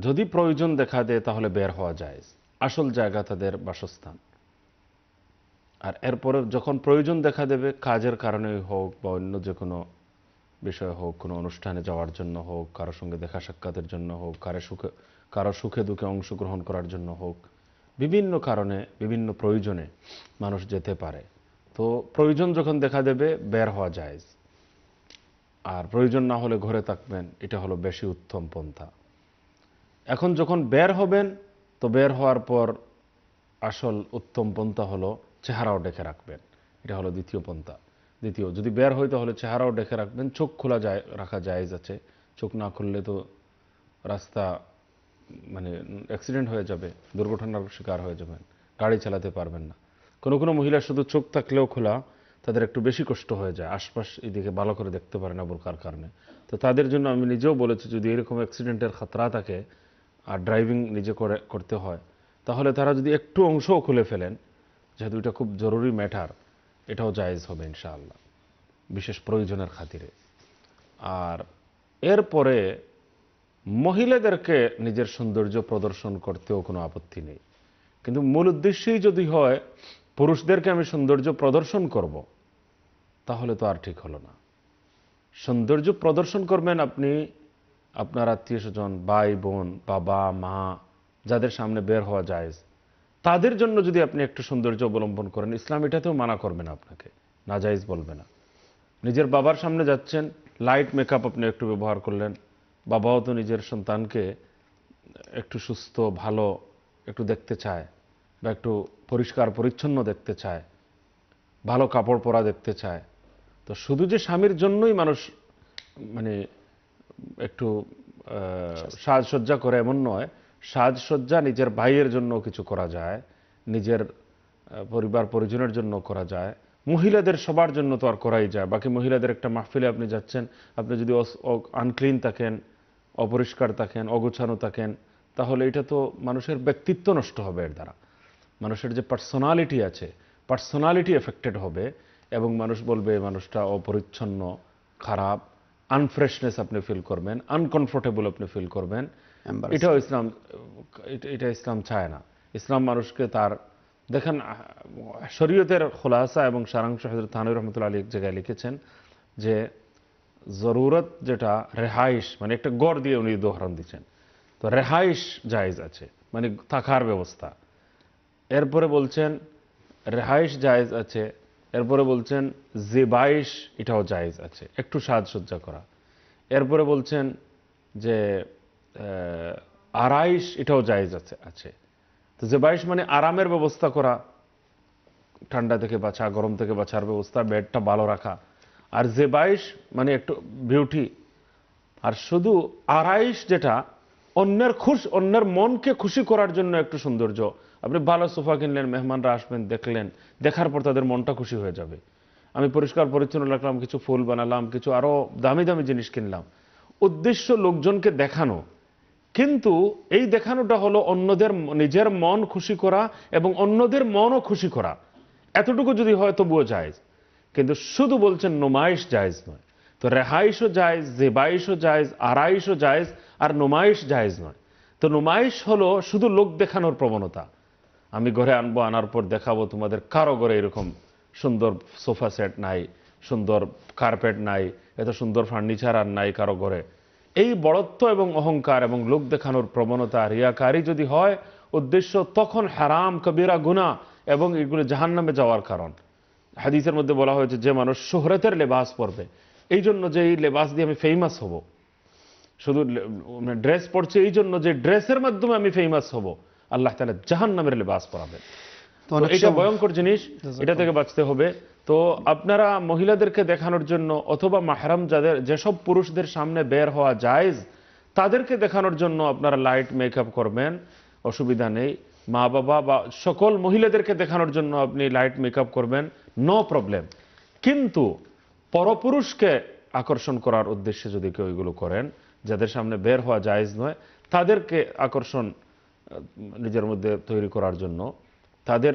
যদি প্রয়োজন দেখা দেয় তাহলে বের হওয়া যায়। আসল জায়গা তাদের বাসস্থান। আর এরপরে যখন প্রয়োজন দেখা দেবে, কাজের কারণে হোক বা অন্য যে কোনো বিষয় হোক, কোনো অনুষ্ঠানে যাওয়ার জন্য হোক, কারও সঙ্গে দেখা সাক্ষাতের জন্য হোক, কারও সুখে কারও সুখে দুঃখে অংশগ্রহণ করার জন্য হোক, বিভিন্ন কারণে, বিভিন্ন প্রয়োজনে মানুষ যেতে পারে। তো প্রয়োজন যখন দেখা দেবে, বের হওয়া যায়। আর প্রয়োজন না হলে ঘরে থাকবেন, এটা হলো বেশি উত্তম পন্থা। এখন যখন বের হবেন, তো বের হওয়ার পর আসল উত্তম পন্থা হলো চেহারাও ডেকে রাখবেন। এটা হলো দ্বিতীয় পন্থা। দ্বিতীয়, যদি বের হয় তাহলে চেহারাও ডেকে রাখবেন, চোখ খোলা যায়, রাখা জায়েজ আছে। চোখ না খুললে তো রাস্তা মানে অ্যাক্সিডেন্ট হয়ে যাবে, দুর্ঘটনার শিকার হয়ে যাবেন, গাড়ি চালাতে পারবেন না। কোনো কোনো মহিলা শুধু চোখ থাকলেও খোলা তাদের একটু বেশি কষ্ট হয়ে যায়। আশপাশ এদিকে ভালো করে দেখতে পারে না বোরকার কারণে। তো তাদের জন্য আমি নিজেও বলেছি, যদি এরকম অ্যাক্সিডেন্টের খাতরা থাকে আর ড্রাইভিং নিজে করে, করতে হয়, তাহলে তারা যদি একটু অংশও খুলে ফেলেন, যেহেতু এটা খুব জরুরি ম্যাটার এটাও জায়েজ হবে ইনশাআল্লাহ, বিশেষ প্রয়োজনের খাতিরে। আর এরপরে মহিলাদেরকে নিজের সৌন্দর্য প্রদর্শন করতেও কোনো আপত্তি নেই। কিন্তু মূল উদ্দেশ্যেই যদি হয়, পুরুষদেরকে আমি সৌন্দর্য প্রদর্শন করব। তাহলে তো আর ঠিক হলো না। সৌন্দর্য প্রদর্শন করবেন আপনি, আপনার আত্মীয় স্বজন, ভাই, বোন, বাবা, মা, যাদের সামনে বের হওয়া যায় তাদের জন্য যদি আপনি একটু সৌন্দর্য অবলম্বন করেন, ইসলাম এটাতেও মানা করবে না আপনাকে নাজাইজ বলবে না। নিজের বাবার সামনে যাচ্ছেন লাইট মেকআপ আপনি একটু ব্যবহার করলেন, বাবাও তো নিজের সন্তানকে একটু সুস্থ, ভালো, একটু দেখতে চায় বা একটু পরিষ্কার, পরিচ্ছন্ন দেখতে চায়, ভালো কাপড় পরা দেখতে চায়। তো শুধু যে স্বামীর জন্যই মানুষ মানে একটু সাজসজ্জা করে এমন নয়, সাজসজ্জা নিজের ভাইয়ের জন্য কিছু করা যায়, নিজের পরিবার পরিজনের জন্য করা যায়, মহিলাদের সবার জন্য তো আর করাই যায়। বাকি মহিলাদের একটা মাহফিলে আপনি যাচ্ছেন, আপনি যদি আনক্লিন থাকেন, অপরিষ্কার থাকেন, অগোছানো থাকেন, তাহলে এটা তো মানুষের ব্যক্তিত্ব নষ্ট হবে এর দ্বারা। মানুষের যে পার্সোনালিটি আছে পার্সোনালিটি এফেক্টেড হবে এবং মানুষ বলবে মানুষটা অপরিচ্ছন্ন খারাপ আনফ্রেশনেস আপনি ফিল করবেন আনকমফোর্টেবল আপনি ফিল করবেন. এটাও ইসলাম এটা- ইসলাম চায় না। ইসলাম মানুষকে তার দেখেন শরীয়তের খোলাসা এবং সারাংশ হজরত থানুর রহমতুল্লাহ আলী এক জায়গায় লিখেছেন যে জরুরত যেটা রেহাইশ মানে একটা গড় দিয়ে উনি উদাহরণ দিচ্ছেন। তো রেহাইশ জায়েজ আছে মানে থাকার ব্যবস্থা। এরপরে বলছেন রেহাইশ জায়েজ আছে এরপরে বলছেন, জেবাইশ, এটাও জায়েজ আছে, একটু সাজসজ্জা করা। এরপরে বলছেন যে আড়াইশ এটাও জায়েজ আছে আছে। তো জেবাইশ মানে আরামের ব্যবস্থা করা, ঠান্ডা থেকে বাঁচা, গরম থেকে বাঁচার ব্যবস্থা, বেডটা ভালো রাখা। আর যে বাইশ মানে একটু বিউটি। আর শুধু আড়াইশ যেটা, অন্যের খুশ, অন্যের মনকে খুশি করার জন্য একটু সৌন্দর্য। আপনি ভালো সোফা কিনলেন, মেহমানরা আসবেন, দেখলেন, দেখার পর তাদের মনটা খুশি হয়ে যাবে। আমি পরিষ্কার পরিচ্ছন্ন রাখলাম, কিছু ফুল বানালাম, কিছু আরও দামি দামি জিনিস কিনলাম। উদ্দেশ্য লোকজনকে দেখানো, কিন্তু এই দেখানোটা হলো অন্যদের নিজের মন খুশি করা এবং অন্যদের মনও খুশি করা। এতটুকু যদি হয় তবুও জায়েজ। কিন্তু শুধু বলছেন নোমাইশ জায়েজ নয়। তো রেহাইশও জায়েজ, জেবাইশও জায়েজ, আড়াইশও জায়েজ, আর নোমাইশ জায়েজ নয়। তো নোমাইশ হলো শুধু লোক দেখানোর প্রবণতা। আমি ঘরে আনব, আনার পর দেখাবো তোমাদের কারও ঘরে এরকম সুন্দর সোফা সেট নাই, সুন্দর কার্পেট নাই, এত সুন্দর ফার্নিচার আর নাই কারও ঘরে। এই বড়ত্ব এবং অহংকার এবং লোক দেখানোর প্রবণতা রিয়াকারী যদি হয়, উদ্দেশ্য তখন হারাম, কবিরা গুণা এবং এগুলো জাহান্নামে যাওয়ার কারণ। হাদিসের মধ্যে বলা হয়েছে, যে মানুষ শোহরতের লেবাস পরবে। এই জন্য যে এই লেবাস দিয়ে আমি ফেমাস হব। শুধু ড্রেস পড়ছে এই জন্য যে ড্রেসের মাধ্যমে আমি ফেমাস হব। আল্লাহ তালা জাহান নামের লেবাস পরাবেন। এটা ভয়ঙ্কর জিনিস এটা থেকে বাঁচতে হবে। তো আপনারা মহিলাদেরকে দেখানোর জন্য অথবা মাহরাম যাদের যেসব পুরুষদের সামনে বের হওয়া জায়েজ তাদেরকে দেখানোর জন্য আপনারা লাইট মেকআপ করবেন অসুবিধা নেই। মা বাবা বা সকল মহিলাদেরকে দেখানোর জন্য আপনি লাইট মেকআপ করবেন নো প্রবলেম। কিন্তু পরপুরুষকে আকর্ষণ করার উদ্দেশ্যে যদি কেউ এগুলো করেন যাদের সামনে বের হওয়া জায়েজ নয় তাদেরকে আকর্ষণ নিজের মধ্যে তৈরি করার জন্য তাদের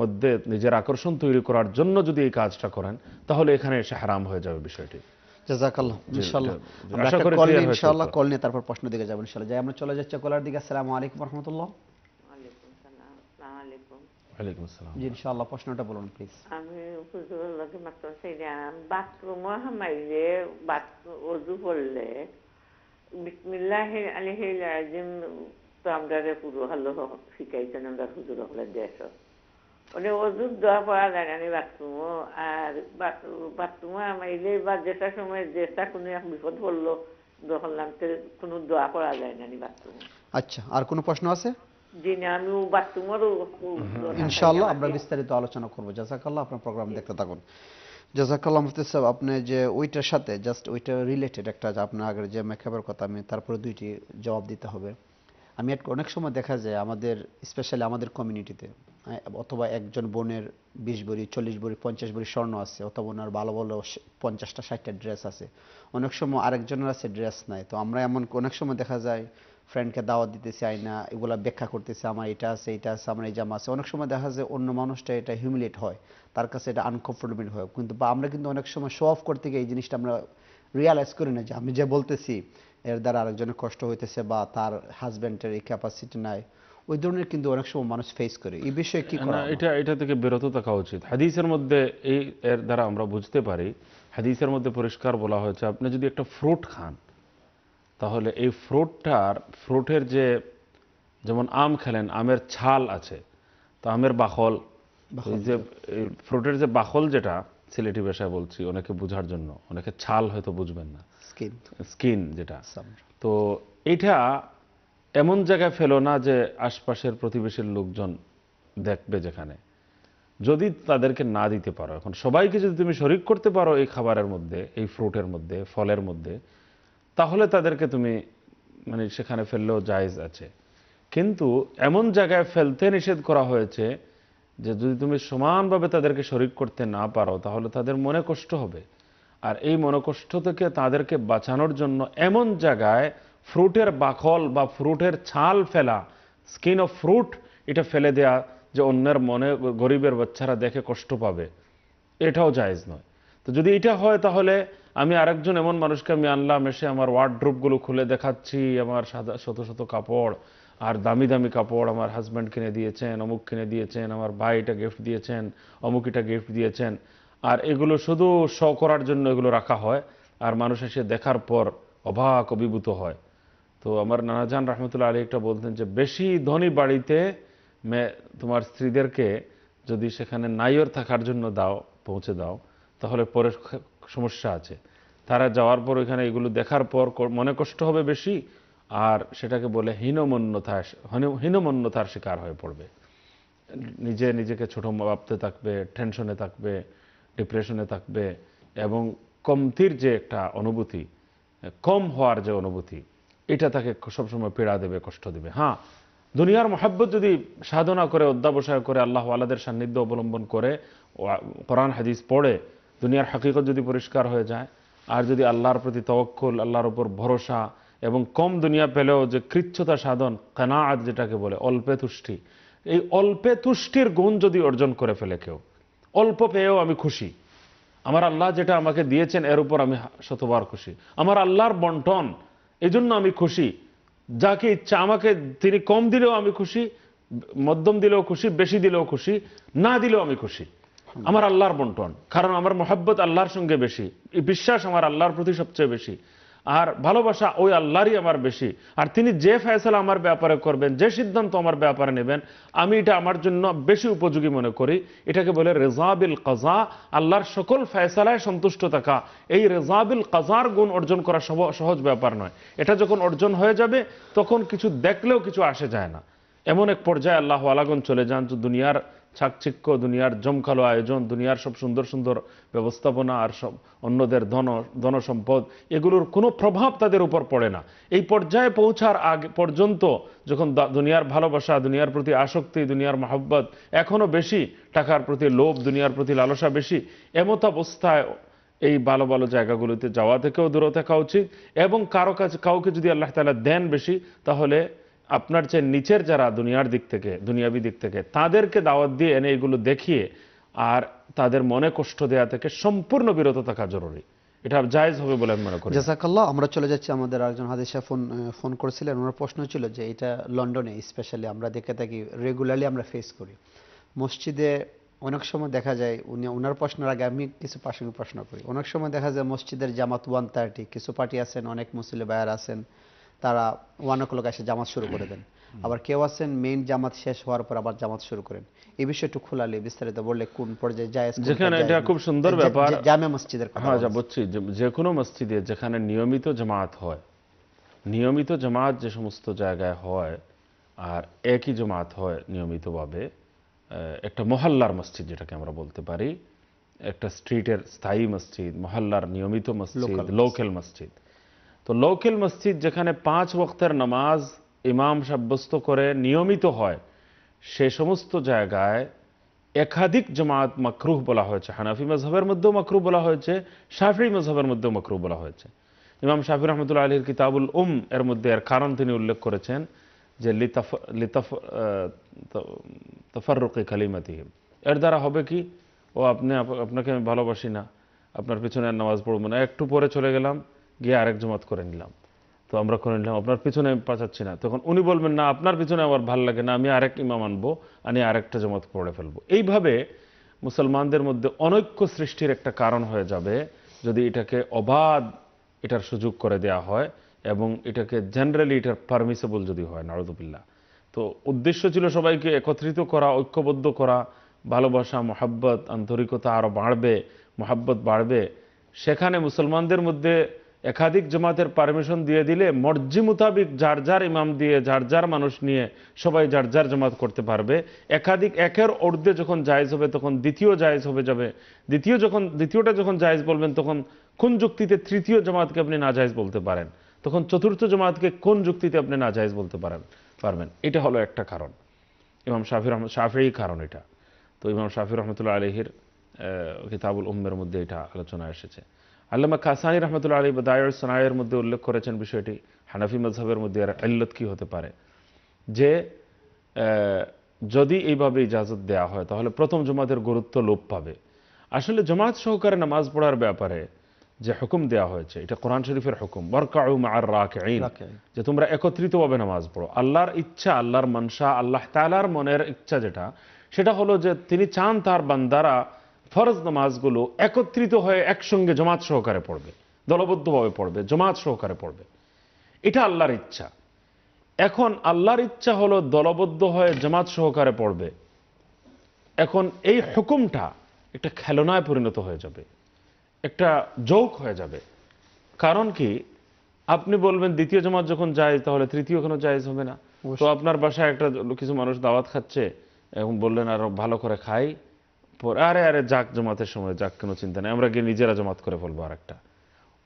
মধ্যে নিজের আকর্ষণ তৈরি করার জন্য যদি এই কাজটা করেন তাহলে এখানে এসে হারাম হয়ে যাবে বিষয়টি। জাজাকাল্লাহ ইনশাআল্লাহ। আমরা ইনশাআল্লাহ কল নিয়ে তারপর প্রশ্ন দিকে যাব ইনশাআল্লাহ। যাই আমরা চলে যাচ্ছি কলার দিকে। আসসালামু আলাইকুম রহমতুল্লাহ ওয়ালাইকুম সালাম। আসসালামু আলাইকুম। ওয়ালাইকুম আসসালাম। জি ইনশাআল্লাহ প্রশ্নটা বলুন প্লিজ আমি হুজুরের মাত্র সেইলাম বাথরুমও বাথরুম অজু করলে বিসমিল্লাহ আলিহিল আজিম তো আমরা পুরো ভালো শিখাইছেন আমরা হুজুর হলে দেশ। মানে অজুর দোয়া পড়া যায় না বাথরুমও আর বাথরুমও হামাইলে বা যেটা সময় যেটা কোনো এক বিপদ পড়ল দোকানলাম কোনো দোয়া পড়া যায় না বাথরুম আচ্ছা আর কোনো প্রশ্ন আছে? জি না আমি বাথরুমেরও ইনশাআল্লাহ আমরা বিস্তারিত আলোচনা করব। জাজাকাল্লাহ আপনার প্রোগ্রাম দেখতে থাকুন। জাজাকাল্লাহ মুফতি সাহেব, আপনি যে ওইটার সাথে জাস্ট ওইটা রিলেটেড একটা, আপনার আগের যে মেকআপের কথা, আমি তারপরে দুইটি জবাব দিতে হবে। আমি অনেক সময় দেখা যায় আমাদের স্পেশালি আমাদের কমিউনিটিতে অথবা একজন বোনের বিশ ভরি চল্লিশ ভরি পঞ্চাশ ভরি স্বর্ণ আছে, অথবা ওনার ভালো ভালো পঞ্চাশটা, ষাটটা ড্রেস আছে। অনেক সময় আরেকজনের আছে ড্রেস নাই, তো আমরা এমন অনেক সময় দেখা যায় ফ্রেন্ডকে দাওয়াত দিতে চাই না এগুলা ব্যাখ্যা করতেছে আমার এটা আছে এটা আছে আমার এই জামা আছে। অনেক সময় দেখা যায় অন্য মানুষটা এটা হিউমিলেট হয় তার কাছে এটা আনকমফোর্টেবল হয়। কিন্তু বা আমরা কিন্তু অনেক সময় শো অফ করতে গিয়ে এই জিনিসটা আমরা রিয়ালাইজ করি না যে আমি যে বলতেছি এর দ্বারা আরেকজনের কষ্ট হইতেছে বা তার হাজব্যান্ডের এই ক্যাপাসিটি নাই। ওই ধরনের কিন্তু অনেক সময় মানুষ ফেস করে। এই বিষয়ে কি করা না এটা এটা থেকে বিরত থাকা উচিত। হাদিসের মধ্যে এই এর দ্বারা আমরা বুঝতে পারি হাদিসের মধ্যে পরিষ্কার বলা হয়েছে আপনি যদি একটা ফ্রুট খান তাহলে এই ফ্রুটটার ফ্রুটের যে যেমন আম খেলেন আমের ছাল আছে তো আমের বাখল যে ফ্রুটের যে বাখল যেটা সিলেটি ভাষায় বলছি অনেকে বোঝার জন্য অনেকে ছাল হয়তো বুঝবেন না। স্কিন। স্কিন যেটা। তো এটা এমন জায়গায় ফেলো না যে আশপাশের প্রতিবেশীর লোকজন দেখবে যেখানে। যদি তাদেরকে না দিতে পারো এখন সবাইকে যদি তুমি শরিক করতে পারো এই খাবারের মধ্যে এই ফ্রুটের মধ্যে ফলের মধ্যে তাহলে তাদেরকে তুমি মানে সেখানে ফেললেও জায়েজ আছে। কিন্তু এমন জায়গায় ফেলতে নিষেধ করা হয়েছে যে যদি তুমি সমানভাবে তাদেরকে শরিক করতে না পারো, তাহলে তাদের মনে কষ্ট হবে। আর এই মনোকষ্ট থেকে তাদেরকে বাঁচানোর জন্য এমন জায়গায় ফ্রুটের বাকল বা ফ্রুটের ছাল ফেলা, স্কিন অফ ফ্রুট, এটা ফেলে দেয়া যে অন্যের মনে গরিবের বাচ্চারা দেখে কষ্ট পাবে, এটাও জায়েজ নয়। তো যদি এটা হয় তাহলে আমি আরেকজন এমন মানুষকে আমি আনলাম, এসে আমার ওয়ার্ড্রোপগুলো খুলে দেখাচ্ছি, আমার সাদা, শত শত কাপড়, আর দামি দামি কাপড় আমার হাজব্যান্ড কিনে দিয়েছেন, অমুক কিনে দিয়েছেন, আমার ভাই এটা গিফট দিয়েছেন, অমুক এটা গিফট দিয়েছেন। আর এগুলো শুধু শ করার জন্য এগুলো রাখা হয়, আর মানুষ এসে দেখার পর অবাক, অভিভূত হয়। তো আমার নানাজান রহমতুল্লাহ আলী একটা বলতেন যে, বেশি ধনী বাড়িতে তোমার স্ত্রীদেরকে যদি সেখানে নাইয়র থাকার জন্য দাও, পৌঁছে দাও, তাহলে পরে সমস্যা আছে। তারা যাওয়ার পর ওইখানে এগুলো দেখার পর মনে কষ্ট হবে বেশি, আর সেটাকে বলে হীনমন্যতার হীন- হীনমন্যতার শিকার হয়ে পড়বে। নিজে নিজেকে ছোট ভাবতে থাকবে টেনশনে থাকবে ডিপ্রেশনে থাকবে, এবং কমতির যে একটা অনুভূতি, কম হওয়ার যে অনুভূতি, এটা তাকে সবসময় পীড়া দেবে, কষ্ট দেবে। হ্যাঁ দুনিয়ার মহাব্বত যদি সাধনা করে, অধ্যাবসায় করে, আল্লাহ আলাদের সান্নিধ্য অবলম্বন করে কোরআন হাদিস পড়ে, দুনিয়ার হাকিকত যদি পরিষ্কার হয়ে যায় আর যদি আল্লাহর প্রতি তওয়াক্কুল, আল্লাহর উপর ভরসা এবং কম দুনিয়া পেলেও যে কৃচ্ছতা সাধন, কানাআত যেটাকে বলে, অল্পে তুষ্টি, এই অল্পে তুষ্টির গুণ যদি অর্জন করে ফেলে কেউ, অল্প পেয়েও আমি খুশি। আমার আল্লাহ যেটা আমাকে দিয়েছেন, এর উপর আমি শতবার খুশি। আমার আল্লাহর বন্টন এই জন্য আমি খুশি। যাকে ইচ্ছা আমাকে, তিনি কম দিলেও আমি খুশি, মধ্যম দিলেও খুশি, বেশি দিলেও খুশি, না দিলেও আমি খুশি। আমার আল্লাহর বন্টন, কারণ আমার মোহাব্বত আল্লাহর সঙ্গে বেশি বিশ্বাস আমার আল্লাহর প্রতি সবচেয়ে বেশি, আর ভালোবাসা ওই আল্লাহরই আমার বেশি, আর তিনি যে ফয়সলা আমার ব্যাপারে করবেন, যে সিদ্ধান্ত আমার ব্যাপারে নেবেন, আমি এটা আমার জন্য বেশি উপযোগী মনে করি। এটাকে বলে রেজাবিল কাজা, আল্লাহর সকল ফয়সলায় সন্তুষ্ট থাকা। এই রেজাবিল কাজার গুণ অর্জন করা সহজ ব্যাপার নয়। এটা যখন অর্জন হয়ে যাবে, তখন কিছু দেখলেও কিছু আসে যায় না। এমন এক পর্যায়ে আল্লাহ আলাগন চলে যান যে দুনিয়ার চাকচিক্য দুনিয়ার জমকালো আয়োজন, দুনিয়ার সব সুন্দর সুন্দর ব্যবস্থাপনা আর সব অন্যদের ধন ধন সম্পদ, এগুলোর কোনো প্রভাব তাদের উপর পড়ে না। এই পর্যায়ে পৌঁছার আগে, পর্যন্ত যখন দুনিয়ার ভালোবাসা, দুনিয়ার প্রতি আসক্তি, দুনিয়ার মহব্বত এখনও বেশি, টাকার প্রতি লোভ, দুনিয়ার প্রতি লালসা বেশি, এমত অবস্থায় এই ভালো ভালো জায়গাগুলোতে যাওয়া থেকেও দূরে থাকা উচিত এবং কারও কাছে, কাউকে যদি আল্লাহ তাআলা দেন বেশি, তাহলে আপনার চেয়ে নিচের যারা দুনিয়ার দিক থেকে, দুনিয়াবি দিক থেকে, তাদেরকে দাওয়াত দিয়ে এনে এগুলো দেখিয়ে আর তাদের মনে কষ্ট দেওয়া থেকে সম্পূর্ণ বিরত থাকা জরুরি। এটা জায়েজ হবে বলে আমি মনে করি। জাজাকাল্লাহ আমরা চলে যাচ্ছি, আমাদের একজন হাদিসা ফোন ফোন করেছিলেন, ওনার প্রশ্ন ছিল যে এটা লন্ডনে স্পেশালি আমরা দেখে থাকি রেগুলারলি আমরা ফেস করি। মসজিদে অনেক সময় দেখা যায়, উনি ওনার প্রশ্নের আগে আমি কিছু প্রাসঙ্গিক প্রশ্ন করি। অনেক সময় দেখা যায় মসজিদের জামাত ওয়ান থার্টি কিছু পার্টি আছেন, অনেক মুসলিম ভাইয়ার আছেন তারা ওয়ান ও ক্লক এসে জামাত শুরু করে দেন। আবার কেউ আছেন মেইন জামাত শেষ হওয়ার পর আবার জামাত শুরু করেন। এই বিষয়ে একটু খোলালে বিস্তারিত বললে কোন পর্যায়ে যায় যেখানে এটা খুব সুন্দর ব্যাপার। জামে মসজিদের কথা হ্যাঁ বুঝছি। যে- কোনো মসজিদে যেখানে নিয়মিত জামাত হয় নিয়মিত জামাত যে সমস্ত জায়গায় হয় আর একই জামাত হয় নিয়মিতভাবে একটা মহল্লার মসজিদ যেটাকে আমরা বলতে পারি একটা স্ট্রিটের স্থায়ী মসজিদ মহল্লার নিয়মিত মসজিদ লোকাল মসজিদ। তো লোকাল মসজিদ যেখানে পাঁচ ওয়াক্তের নামাজ ইমাম সাব্যস্ত করে নিয়মিত হয়, সে সমস্ত জায়গায় একাধিক জামাত মাকরুহ বলা হয়েছে। হানাফি মজহবের মধ্যেও মাকরুহ বলা হয়েছে, শাফি মজহবের মধ্যেও মাকরুহ বলা হয়েছে। ইমাম শাফি রহমতুল্লাহ আলীর কিতাবুল উম এর মধ্যে এর কারণ তিনি উল্লেখ করেছেন যে লিতাফ লিতাফ তফারুকি কালিমাতিহিম। এর দ্বারা হবে কি? ও আপনি, আপনাকে আমি ভালোবাসি না, আপনার পিছনে নামাজ পড়ব না। একটু পরে চলে গেলাম। গিয়ে আরেক জমাত করে নিলাম। তো আমরা করে নিলাম, আপনার পিছনে পাচাচ্ছি না। তখন উনি বলবেন, না, আপনার পিছনে আমার ভালো লাগে না, আমি আরেক ইমাম আনব, আমি আরেকটা জমাত পড়ে ফেলব। এইভাবে মুসলমানদের মধ্যে অনৈক্য সৃষ্টির একটা কারণ হয়ে যাবে যদি এটাকে অবাধ এটার সুযোগ করে দেয়া হয় এবং এটাকে জেনারেলি এটার পারমিসেবল যদি হয় নারদুবিল্লা তো উদ্দেশ্য ছিল সবাইকে একত্রিত করা, ঐক্যবদ্ধ করা, ভালোবাসা, মোহাব্বত, আন্তরিকতা আরও বাড়বে, মোহাব্বত বাড়বে। সেখানে মুসলমানদের মধ্যে একাধিক জমাতের পারমিশন দিয়ে দিলে মর্জি মোতাবিক যার যার ইমাম দিয়ে, যার যার মানুষ নিয়ে সবাই যার যার জমাত করতে পারবে। একাধিক একের অর্ধে যখন জায়েজ হবে, তখন দ্বিতীয় জায়েজ হবে যাবে। দ্বিতীয় যখন, দ্বিতীয়টা যখন জায়েজ বলবেন, তখন কোন যুক্তিতে তৃতীয় জমাতকে আপনি না জায়েজ বলতে পারেন? তখন চতুর্থ জমাতকে কোন যুক্তিতে আপনি না জায়েজ বলতে পারেন? পারবেন। এটা হলো একটা কারণ। ইমাম শাফির শাফিই কারণ এটা। তো ইমাম শাফি রহমতুল্লাহ আলহির কিতাবুল উম্মের মধ্যে এটা আলোচনা এসেছে। আল্লামা কাসানি রহমতুল্লাহ আলী দায়ের সোনায়ের মধ্যে উল্লেখ করেছেন বিষয়টি। হানাফি মজহবের মধ্যে এর ইল্লত কি হতে পারে? যে যদি এইভাবে ইজাজত দেয়া হয় তাহলে প্রথম জমাতের গুরুত্ব লোপ পাবে। আসলে জমাত সহকারে নামাজ পড়ার ব্যাপারে যে হুকুম দেওয়া হয়েছে এটা কোরআন শরীফের হুকুম। বরকাউ মার। যে তোমরা একত্রিতভাবে নামাজ পড়ো। আল্লাহর ইচ্ছা আল্লাহর মনসা আল্লাহ তাআলার মনের ইচ্ছা যেটা সেটা হলো যে তিনি চান তার বান্দারা ফরজ নামাজগুলো একত্রিত হয়ে একসঙ্গে জমাত সহকারে পড়বে দলবদ্ধভাবে পড়বে জমাত সহকারে পড়বে। এটা আল্লাহর ইচ্ছা। এখন আল্লাহর ইচ্ছা হলো দলবদ্ধ হয়ে জামাত সহকারে পড়বে। এখন এই হুকুমটা একটা খেলনায় পরিণত হয়ে যাবে একটা যোগ হয়ে যাবে। কারণ কি? আপনি বলবেন দ্বিতীয় জামাত যখন যায় তাহলে তৃতীয় কোনো জায়েজ হবে না। তো আপনার বাসায় একটা কিছু মানুষ দাওয়াত খাচ্ছে এবং বললেন আরও ভালো করে খাই। পরে, আরে আরে, যাক জমাতের সময়, যাক, কোনো চিন্তা নেই। আমরা গিয়ে নিজেরা জমাত করে ফেলব আর একটা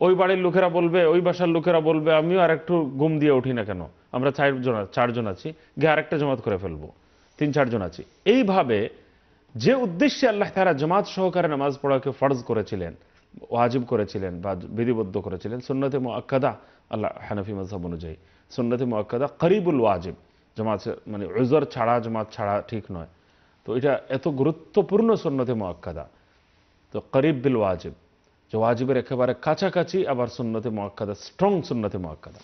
ওই বাড়ির লোকেরা বলবে, ওই বাসার লোকেরা বলবে, আমিও আর একটু ঘুম দিয়ে উঠি না কেন? আমরা চারজন চারজন আছি, গিয়ে আরেকটা জমাত করে ফেলব। তিন, চারজন আছি। এইভাবে যে উদ্দেশ্যে আল্লাহ তারা জমাত সহকারে নামাজ পড়াকে ফরজ করেছিলেন, ওয়াজিব করেছিলেন বা বিধিবদ্ধ করেছিলেন, সুন্নতে মোয়াক্কাদা আল্লাহ হানফি মজহাব অনুযায়ী, সুন্নতে মোয়াক্কাদা করিবুল ওয়াজিব। জামাত মানে উজর ছাড়া, জমাত ছাড়া ঠিক নয়। তো এটা এত গুরুত্বপূর্ণ সুন্নতে মোয়াক্কাদা। তো করিব বিল ওয়াজিব। যে ওয়াজিবের একেবারে কাছাকাছি আবার সুন্নতে মোয়াক্কাদা স্ট্রং সুন্নতে মোয়াক্কাদা।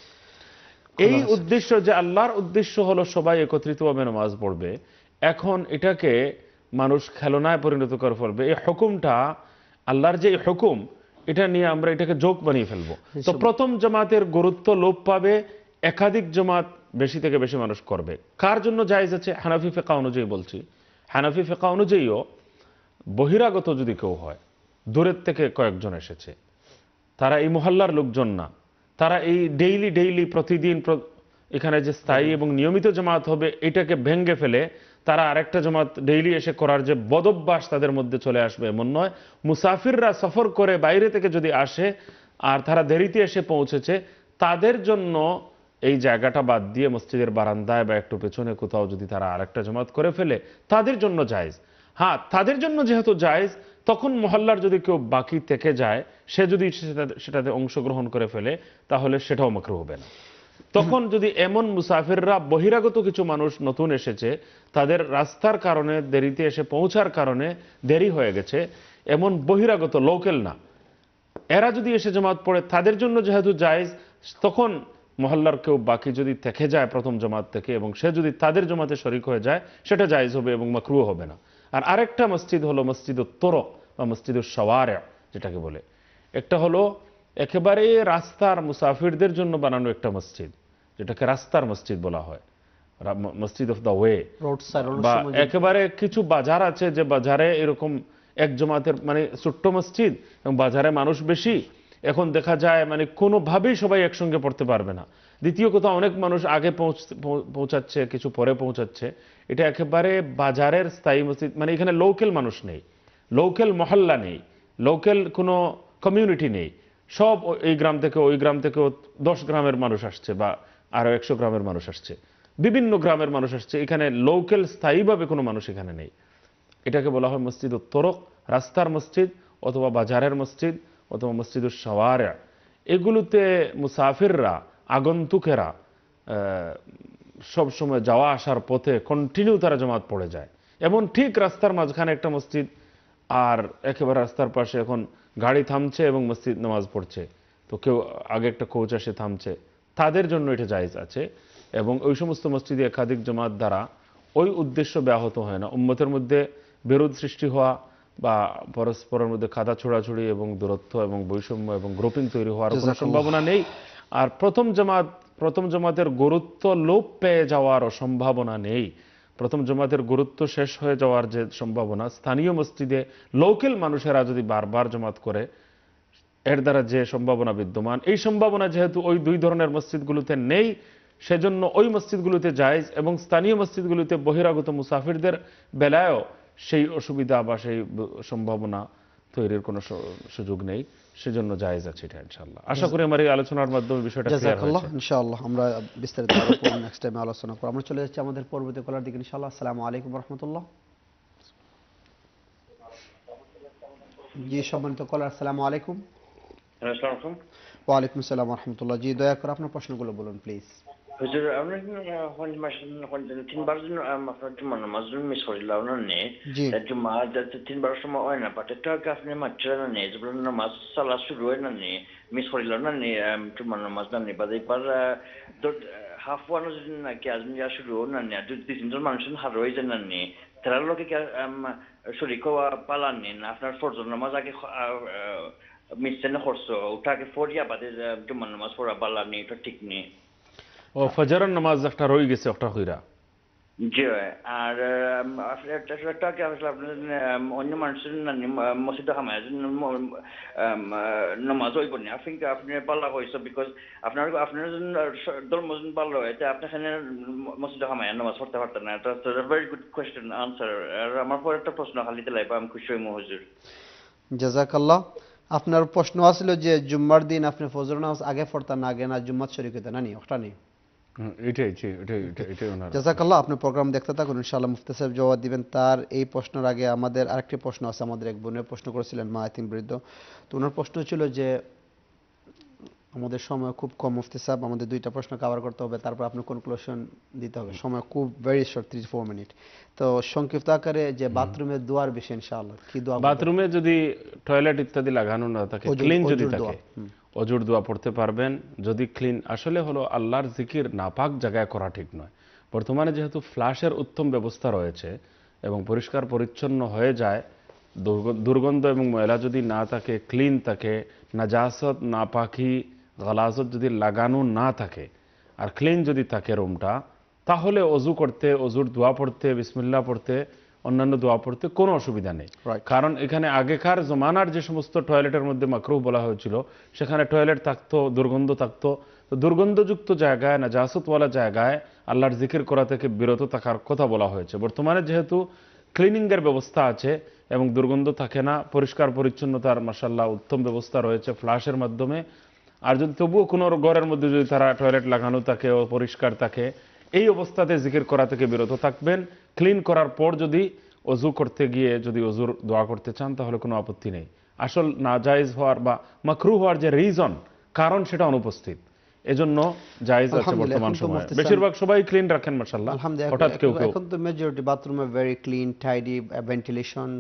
এই উদ্দেশ্য যে আল্লাহর উদ্দেশ্য হলো সবাই একত্রিতভাবে নামাজ পড়বে এখন এটাকে মানুষ খেলনায় পরিণত করে ফেলবে। এই হুকুমটা আল্লাহর যে হুকুম এটা নিয়ে আমরা এটাকে যোগ বানিয়ে ফেলব। তো প্রথম জামাতের গুরুত্ব লোপ পাবে একাধিক জামাত বেশি থেকে বেশি মানুষ করবে। কার জন্য জায়েজ আছে? হানাফি ফেকা অনুযায়ী বলছি। হানাফি ফেকা অনুযায়ীও বহিরাগত যদি কেউ হয় দূরের থেকে কয়েকজন এসেছে তারা এই মহল্লার লোকজন না। তারা এই ডেইলি ডেইলি প্রতিদিন এখানে যে স্থায়ী এবং নিয়মিত জামাত হবে এটাকে ভেঙ্গে ফেলে তারা আরেকটা জামাত ডেইলি এসে করার যে বদভ্যাস তাদের মধ্যে চলে আসবে এমন নয়। মুসাফিররা সফর করে বাইরে থেকে যদি আসে আর তারা দেরিতে এসে পৌঁছেছে তাদের জন্য এই জায়গাটা বাদ দিয়ে মসজিদের বারান্দায় বা একটু পেছনে কোথাও যদি তারা আরেকটা জামাত করে ফেলে, তাদের জন্য জায়েজ। হ্যাঁ তাদের জন্য যেহেতু জায়েজ, তখন মহল্লার যদি কেউ বাকি থেকে যায়, সে যদি সেটাতে অংশগ্রহণ করে ফেলে, তাহলে সেটাও মাকরু হবে না। তখন যদি এমন মুসাফিররা, বহিরাগত কিছু মানুষ নতুন এসেছে, তাদের রাস্তার কারণে, দেরিতে এসে পৌঁছার কারণে দেরি হয়ে গেছে, এমন বহিরাগত লোকেল না। এরা যদি এসে জামাত পড়ে, তাদের জন্য যেহেতু জায়েজ, তখন মহল্লার কেউ বাকি যদি থেকে যায় প্রথম জামাত থেকে এবং সে যদি তাদের জমাতে শরিক হয়ে যায় সেটা জায়েজ হবে এবং মাকরুও হবে না। আর আরেকটা মসজিদ হলো মসজিদ তোরক বা মসজিদ সওয়ারে যেটাকে বলে। একটা হলো একেবারে রাস্তার মুসাফিরদের জন্য বানানো একটা মসজিদ যেটাকে রাস্তার মসজিদ বলা হয়। মসজিদ অফ দ্য ওয়ে রোড বা একেবারে কিছু বাজার আছে যে বাজারে এরকম এক জমাতের মানে ছোট্ট মসজিদ এবং বাজারে মানুষ বেশি। এখন দেখা যায় মানে কোনোভাবেই সবাই একসঙ্গে পড়তে পারবে না। দ্বিতীয় কথা, অনেক মানুষ আগে পৌঁছ- পৌঁছাচ্ছে, কিছু পরে পৌঁছাচ্ছে। এটা একেবারে বাজারের স্থায়ী মসজিদ মানে এখানে লোকেল মানুষ নেই লোকেল মহল্লা নেই লোকেল কোনো কমিউনিটি নেই। সব এই গ্রাম থেকে, ওই গ্রাম থেকে দশ গ্রামের মানুষ আসছে বা আরও একশো গ্রামের মানুষ আসছে। বিভিন্ন গ্রামের মানুষ আসছে, এখানে লোকেল স্থায়ীভাবে কোনো মানুষ এখানে নেই। এটাকে বলা হয় মসজিদ তরক রাস্তার মসজিদ অথবা বাজারের মসজিদ। অথবা মসজিদ সওয়ারা এগুলোতে মুসাফিররা, আগন্তুকেরা সব সময় যাওয়া আসার পথে কন্টিনিউ তারা জমাত পড়ে যায়। এমন ঠিক রাস্তার মাঝখানে একটা মসজিদ, আর একেবারে রাস্তার পাশে এখন গাড়ি থামছে এবং মসজিদ নামাজ পড়ছে। তো কেউ আগে একটা কোচ আসে থামছে, তাদের জন্য এটা জায়েজ আছে। এবং ওই সমস্ত মসজিদে একাধিক জমাত দ্বারা ওই উদ্দেশ্য ব্যাহত হয় না। উম্মতের মধ্যে বিরোধ সৃষ্টি হওয়া বা পরস্পরের মধ্যে খাদা ছোড়াছুড়ি এবং দূরত্ব এবং বৈষম্য এবং গ্রুপিং তৈরি হওয়ার কোনো সম্ভাবনা নেই। আর প্রথম জামাত প্রথম জামাতের গুরুত্ব লোপ পেয়ে যাওয়ার সম্ভাবনা নেই। প্রথম জমাতের গুরুত্ব শেষ হয়ে যাওয়ার যে সম্ভাবনা স্থানীয় মসজিদে লোকাল মানুষেরা যদি বারবার জমাত করে এর দ্বারা যে সম্ভাবনা বিদ্যমান এই সম্ভাবনা যেহেতু ওই দুই ধরনের মসজিদগুলোতে নেই সেজন্য ওই মসজিদগুলোতে জায়েজ এবং স্থানীয় মসজিদগুলোতে বহিরাগত মুসাফিরদের বেলায়ও সেই অসুবিধা বা সেই সম্ভাবনা তৈরির কোনো সুযোগ নেই। সেজন্য জায়েজ আছে এটা ইনশাল্লাহ আশা করি আমার এই আলোচনার মাধ্যমে বিষয়টা ক্লিয়ার জাজাকাল্লাহ হয়েছে। ইনশাআল্লাহ আমরা বিস্তারিত আরও নেক্সট টাইমে আলোচনা করব। আমরা চলে যাচ্ছি আমাদের পরবর্তী কলার দিকে ইনশাআল্লাহ। আসসালামু আলাইকুম রহমতুল্লাহ জি সম্মানিত কলার আসসালামু আলাইকুম। আসসালামু আলাইকুম। ওয়ালাইকুম আসসালাম রহমতুল্লাহ জি দয়া করে আপনার প্রশ্নগুলো বলুন please Huzur Avnun when Mashin when the Tin Barzun am after Tuman Mazun Miss Horilonne, that you mad that the Tin Barsum Oena, but the Turk of Nemachan is Bruno Mas Salasuruenane, Miss Horilonane, um, Tuman Mazdani, but they par half one is in a Kazm Yashuron and this intermansion Haroizen and Ne. Τρέλο και σωρικό παλάνι, αυτόν φόρτον, ονομάζα και μη στενοχωρσό, ουκά και φόρια, πατήζε, τούμαν μας φορά παλάνι, το τίκνι. ও ফজরের নামাজ একটা রয়ে গেছে একটা কইরা। জি আর একটা একটা কি আসলে আপনার অন্য মানুষের মসজিদে হামায় নমাজ হইব না। আপনি আপনি পাল্লা হয়েছে বিকজ আপনার আপনার ধর্ম পাল্লা হয় আপনি এখানে মসজিদে হামায় নামাজ পড়তে পারতেন না। এটা ভেরি গুড কোয়েশ্চেন আনসার আর আমার পরে একটা প্রশ্ন খালি দিলাই আমি খুশি হই হুজুর। জাজাকাল্লাহ আপনার প্রশ্ন আসলো যে জুম্মার দিন আপনি ফজর নামাজ আগে পড়তেন না আগে না জুম্মাত শরীক হইতেন না নি ওটা নেই এটাই এটাই এটাই এটাই ওনার জাজাকাল্লাহ আপনি প্রোগ্রাম দেখতে থাকুন ইনশাআল্লাহ মুফতি সাহেব জবাব দিবেন। তার এই প্রশ্নের আগে আমাদের আরেকটি প্রশ্ন আছে আমাদের এক বোনের প্রশ্ন করেছিলেন মা আতিম বৃদ্ধ। তো ওনার প্রশ্ন ছিল যে আমাদের সময় খুব কম মুফতি সাহেব আমাদের দুইটা প্রশ্ন কভার করতে হবে তারপর আপনি কনক্লুশন দিতে হবে। সময় খুব very short three four minute তো সংক্ষিপ্ত আকারে যে বাথরুমের দোয়ার বিষয় ইনশাআল্লাহ। কি দোয়া বাথরুমে যদি টয়লেট ইত্যাদি লাগানো না থাকে ক্লিন যদি থাকে। অজুর দোয়া পড়তে পারবেন, যদি ক্লিন আসলে হলো আল্লাহর জিকির নাপাক জায়গায় করা ঠিক নয়। বর্তমানে যেহেতু ফ্লাশের উত্তম ব্যবস্থা রয়েছে এবং পরিষ্কার পরিচ্ছন্ন হয়ে যায়, দুর্গ- দুর্গন্ধ এবং ময়লা যদি না থাকে ক্লিন থাকে, নাজাসত, নাপাকি গলাজত যদি লাগানো না থাকে, আর ক্লিন যদি থাকে রুমটা তাহলে অজু করতে, অজুর দোয়া পড়তে, বিসমিল্লাহ পড়তে অন্যান্য দোয়া পড়তে কোনো অসুবিধা নেই। কারণ এখানে আগেকার জমানার যে সমস্ত টয়লেটের মধ্যে মাকরুহ বলা হয়েছিল সেখানে টয়লেট থাকতো দুর্গন্ধ থাকতো। তো দুর্গন্ধযুক্ত জায়গায় না জাসতওয়ালা জায়গায় আল্লাহর জিকির করা থেকে বিরত থাকার কথা বলা হয়েছে। বর্তমানে যেহেতু ক্লিনিংয়ের ব্যবস্থা আছে এবং দুর্গন্ধ থাকে না পরিষ্কার পরিচ্ছন্নতার মাসাল্লাহ উত্তম ব্যবস্থা রয়েছে ফ্লাশের মাধ্যমে। আর যদি তবুও কোনো ঘরের মধ্যে যদি তারা টয়লেট লাগানো থাকে ও পরিষ্কার থাকে এই অবস্থাতে জিকির করা থেকে বিরত থাকবেন। ক্লিন করার পর যদি অজু করতে গিয়ে যদি অজুর দোয়া করতে চান তাহলে কোনো আপত্তি নেই। আসল নাজাইজ হওয়ার বা মাকরু হওয়ার যে রিজন কারণ সেটা অনুপস্থিত। এজন্য জায়েজ আছে বর্তমান সময়ে। বেশিরভাগ সবাই ক্লিন রাখেন আলহামদুলিল্লাহ হঠাৎ কেউ কেউ এখন তো মেজরিটি বাথরুমে very clean tidy ventilation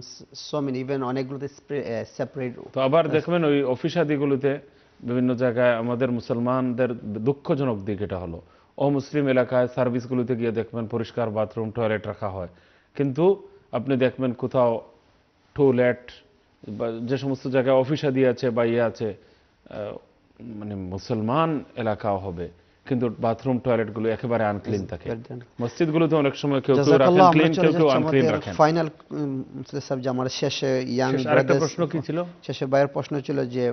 so many even অনেকগুলোতে separate তো আবার দেখবেন ওই অফিসাদিগুলোতে বিভিন্ন জায়গায় আমাদের মুসলমানদের দুঃখজনক দিক এটা হলো। অমুসলিম এলাকায় সার্ভিসগুলোতে গিয়ে দেখবেন পরিষ্কার বাথরুম টয়লেট রাখা হয়। কিন্তু আপনি দেখবেন কোথাও টয়লেট বা যে সমস্ত জায়গায় অফিসাদি আছে বা ইয়ে আছে মানে মুসলমান এলাকাও হবে। কিন্তু বাথরুম টয়লেটগুলো একেবারে আনক্লিন থাকে। মসজিদ মসজিদগুলোতে অনেক সময় কেউ কেউ রাখেন ক্লিন কেউ কেউ আনক্লিন রাখেন। ফাইনাল সাহেব আমার শেষে ইয়াং আরেকটা প্রশ্ন কি ছিল? শেষে ভাইয়ের প্রশ্ন ছিল যে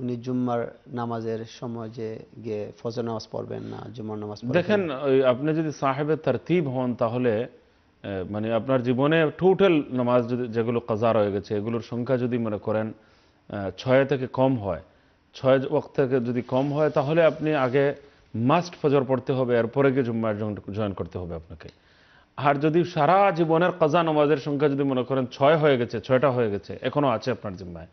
উনি জুম্মার নামাজের সময় যে গিয়ে ফজর নামাজ পড়বেন না, জুম্মার নামাজ দেখেন আপনি যদি সাহেবে তারতিব হন তাহলে মানে আপনার জীবনে টোটাল নামাজ যদি যেগুলো কাজা রয়ে গেছে, এগুলোর সংখ্যা যদি মনে করেন ছয় থেকে কম হয়, ছয় ওয়াক্ত থেকে যদি কম হয়, তাহলে আপনি আগে মাস্ট ফজর পড়তে হবে, এরপরে গিয়ে জুম্মার জয়েন করতে হবে আপনাকে। আর যদি সারা জীবনের কাজা নামাজের সংখ্যা যদি মনে করেন ছয় হয়ে গেছে, ছয়টা হয়ে গেছে, এখনও আছে আপনার জিম্মায়।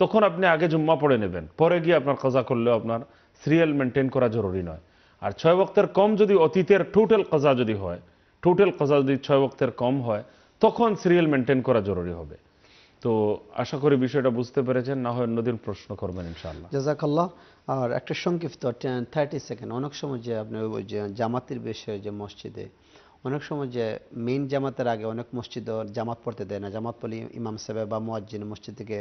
তখন আপনি আগে জুম্মা পড়ে নেবেন। পরে গিয়ে আপনার কাজা করলেও আপনার সিরিয়াল মেনটেন করা জরুরি নয়। আর ছয় বক্তের কম যদি অতীতের টোটাল কাজা যদি হয় টোটাল কাজা যদি ছয় বক্তের কম হয়, তখন সিরিয়াল মেনটেন করা জরুরি হবে। তো আশা করি বিষয়টা বুঝতে পেরেছেন, না হয় অন্যদিন প্রশ্ন করবেন ইনশাআল্লাহ। জাজাকাল্লাহ আর একটা সংক্ষিপ্ত থার্টি সেকেন্ড অনেক সময় যে আপনি ওই যে জামাতের বিষয়ে যে মসজিদে, অনেক সময় যে মেইন জামাতের আগে অনেক মসজিদ জামাত পড়তে দেয় না। জামাত পড়লে ইমাম সাহেব বা মুয়াজ্জিন মসজিদ থেকে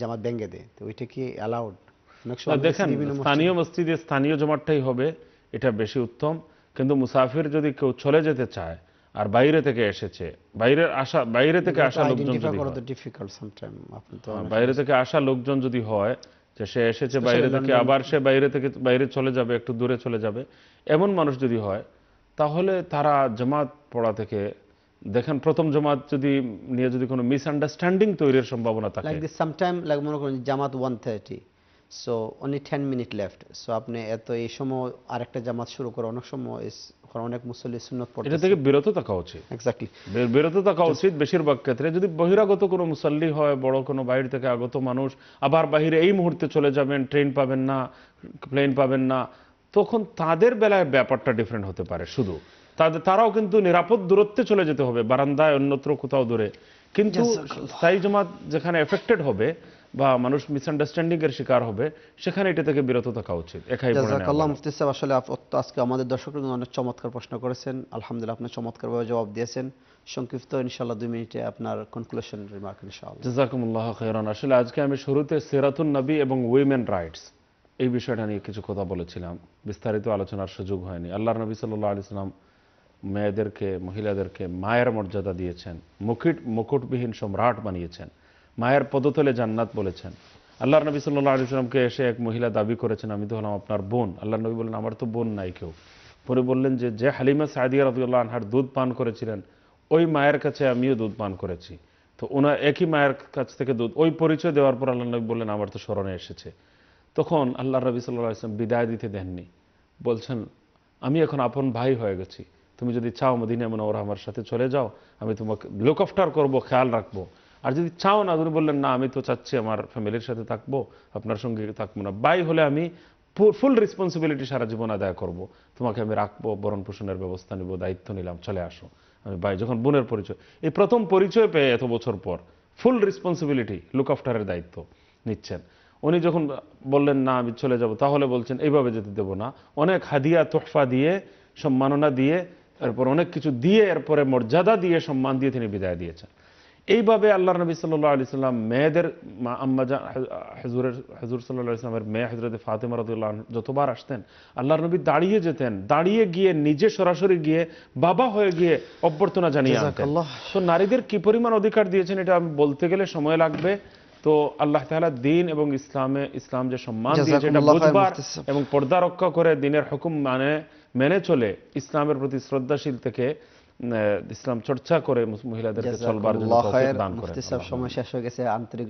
জামাত ভেঙে দেয়। তো ওইটা কি অ্যালাউড দেখেন স্থানীয় মসজিদে স্থানীয় জমাটটাই হবে এটা বেশি উত্তম। কিন্তু মুসাফির যদি কেউ চলে যেতে চায় আর বাইরে থেকে এসেছে বাইরের আসা বাইরে থেকে আসা লোকজন যদি হয়, বাইরে থেকে আসা লোকজন যদি হয় যে সে এসেছে বাইরে থেকে আবার সে বাইরে থেকে বাইরে চলে যাবে একটু দূরে চলে যাবে। এমন মানুষ যদি হয় তাহলে তারা জামাত পড়া থেকে দেখেন প্রথম জামাত যদি নিয়ে যদি কোনো মিসআন্ডারস্ট্যান্ডিং তৈরির সম্ভাবনা থাকে। লাইক দিস সামটাইম লাইক মনে করুন জামাত one thirty so only ten minute left so আপনি এত এই সময় আরেকটা জামাত শুরু করে অনেক সময় অনেক মুসল্লি সুন্নত এটা থেকে বিরত থাকা উচিত। এক্স্যাক্টলি বিরত থাকা উচিত বেশিরভাগ ক্ষেত্রে। যদি বহিরাগত কোনো মুসল্লি হয় বড় কোনো বাইরে থেকে আগত মানুষ আবার বাইরে এই মুহূর্তে চলে যাবেন ট্রেন পাবেন না প্লেন পাবেন না তখন তাদের বেলায় ব্যাপারটা ডিফারেন্ট হতে পারে শুধু। তাদের তারাও কিন্তু নিরাপদ দূরত্বে চলে যেতে হবে বারান্দায় অন্যত্র কোথাও দূরে। কিন্তু স্থায়ী জমাত যেখানে এফেক্টেড হবে বা মানুষ মিসআন্ডারস্ট্যান্ডিং এর শিকার হবে সেখানে এটা থেকে বিরত থাকা উচিত একাই জাজাকাল্লাহ মুফতি সাহেব আসলে আজকে আমাদের দর্শকরা অনেক চমৎকার প্রশ্ন করেছেন। আলহামদুলিল্লাহ আপনি চমৎকারভাবে জবাব দিয়েছেন। সংক্ষিপ্ত ইনশাআল্লাহ দুই মিনিটে আপনার কনক্লুশন রিমার্ক ইনশাআল্লাহ। জাজাকুমুল্লাহ খৈরান আসলে আজকে আমি শুরুতে সিরাতুন নবী এবং উইমেন রাইটস এই বিষয়টা নিয়ে কিছু কথা বলেছিলাম। বিস্তারিত আলোচনার সুযোগ হয়নি। আল্লাহ নবী সাল্লাহ আলিয়াল্লাম মেয়েদেরকে, মহিলাদেরকে মায়ের মর্যাদা দিয়েছেন, মুকুট, মুকুটবিহীন সম্রাট বানিয়েছেন, মায়ের পদতলে জান্নাত বলেছেন। আল্লাহ নবী সাল্লাহ আলিয়াল্লামকে এসে এক মহিলা দাবি করেছেন, আমি তো হলাম আপনার বোন। আল্লাহ নবী বললেন, আমার তো বোন নাই কেউ। পরে বললেন যে যে হালিমা সাদিয়া রবিউল্লাহ আনহার দুধ পান করেছিলেন, ওই মায়ের কাছে আমিও দুধ পান করেছি। তো ওনার একই মায়ের কাছ থেকে দুধ, ওই পরিচয় দেওয়ার পর আল্লাহ নবী বললেন, আমার তো স্মরণে এসেছে। তখন আল্লাহ রবি সাল্লাহ ইসলাম বিদায় দিতে দেননি। বলছেন, আমি এখন আপন ভাই হয়ে গেছি। তুমি যদি চাও মদিনা মনোহর আমার সাথে চলে যাও, আমি তোমাকে লুক আফটার করব, খেয়াল রাখব। আর যদি চাও না, তুমি বললেন, না, আমি তো চাচ্ছি আমার ফ্যামিলির সাথে থাকব, আপনার সঙ্গে থাকব না। বাই হলে আমি ফুল রেসপন্সিবিলিটি সারা জীবন আদায় করব। তোমাকে আমি রাখব বরণ পোষণের ব্যবস্থা নিব, দায়িত্ব নিলাম, চলে আসো। আমি ভাই যখন বোনের পরিচয়, এই প্রথম পরিচয় পেয়ে এত বছর পর ফুল রেসপন্সিবিলিটি লুক আফটারের দায়িত্ব নিচ্ছেন। উনি যখন বললেন, না, আমি চলে যাব, তাহলে বলছেন, এইভাবে যেতে দেব না। অনেক হাদিয়া, তোহফা দিয়ে, সম্মাননা দিয়ে এরপর অনেক কিছু দিয়ে এরপরে মর্যাদা দিয়ে সম্মান দিয়ে তিনি বিদায় দিয়েছেন। এইভাবে আল্লাহ নবী সাল্লাহ আলি সাল্লাম মেয়েদের মা আম্মা জা- হুজুরের হুজুর সাল্লাহ ইসলামের মেয়ে হজরত ফাতেমা রদুল্লাহ যতবার আসতেন আল্লাহ নবী দাঁড়িয়ে যেতেন দাঁড়িয়ে গিয়ে নিজে সরাসরি গিয়ে বাবা হয়ে গিয়ে অভ্যর্থনা জানিয়ে জাযাকাল্লাহ। তো নারীদের কি পরিমাণ অধিকার দিয়েছেন এটা আমি বলতে গেলে সময় লাগবে। তো আল্লাহ তাআলা দিন এবং ইসলামে ইসলাম যে সম্মান দিয়েছে এটা বুঝবার এবং পর্দা রক্ষা করে দিনের হুকুম মানে মেনে চলে ইসলামের প্রতি শ্রদ্ধাশীল থেকে ইসলাম চর্চা করে মহিলাদেরকে চলবার জন্য তৌফিক দান করেন মুফতি সময় শেষ হয়ে গেছে। আন্তরিক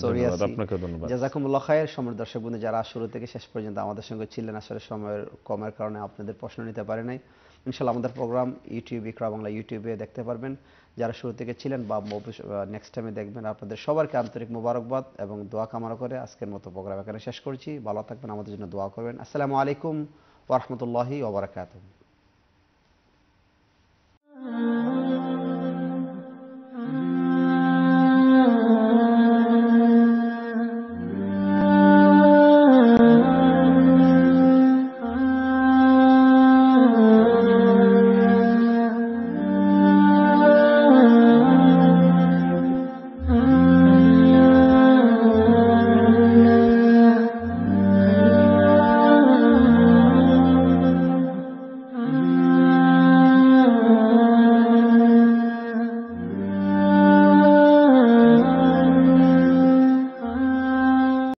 সরি ধন্যবাদ, আছি। আপনাকেও ধন্যবাদ। জাজাকুমুল্লাহ খায়ের সময় দর্শক বন্ধু যারা শুরু থেকে শেষ পর্যন্ত আমাদের সঙ্গে ছিলেন আসলে সময়ের কমের কারণে আপনাদের প্রশ্ন নিতে পারে নাই। ইনশাল্লাহ আমাদের প্রোগ্রাম ইউটিউব ইকরা বাংলা ইউটিউবে দেখতে পারবেন। যারা শুরু থেকে ছিলেন বা নেক্সট টাইমে দেখবেন আপনাদের সবারকে আন্তরিক মোবারকবাদ এবং দোয়া কামনা করে আজকের মতো প্রোগ্রাম এখানে শেষ করছি। ভালো থাকবেন আমাদের জন্য দোয়া করবেন। আসসালামু আলাইকুম। ورحمة الله وبركاته.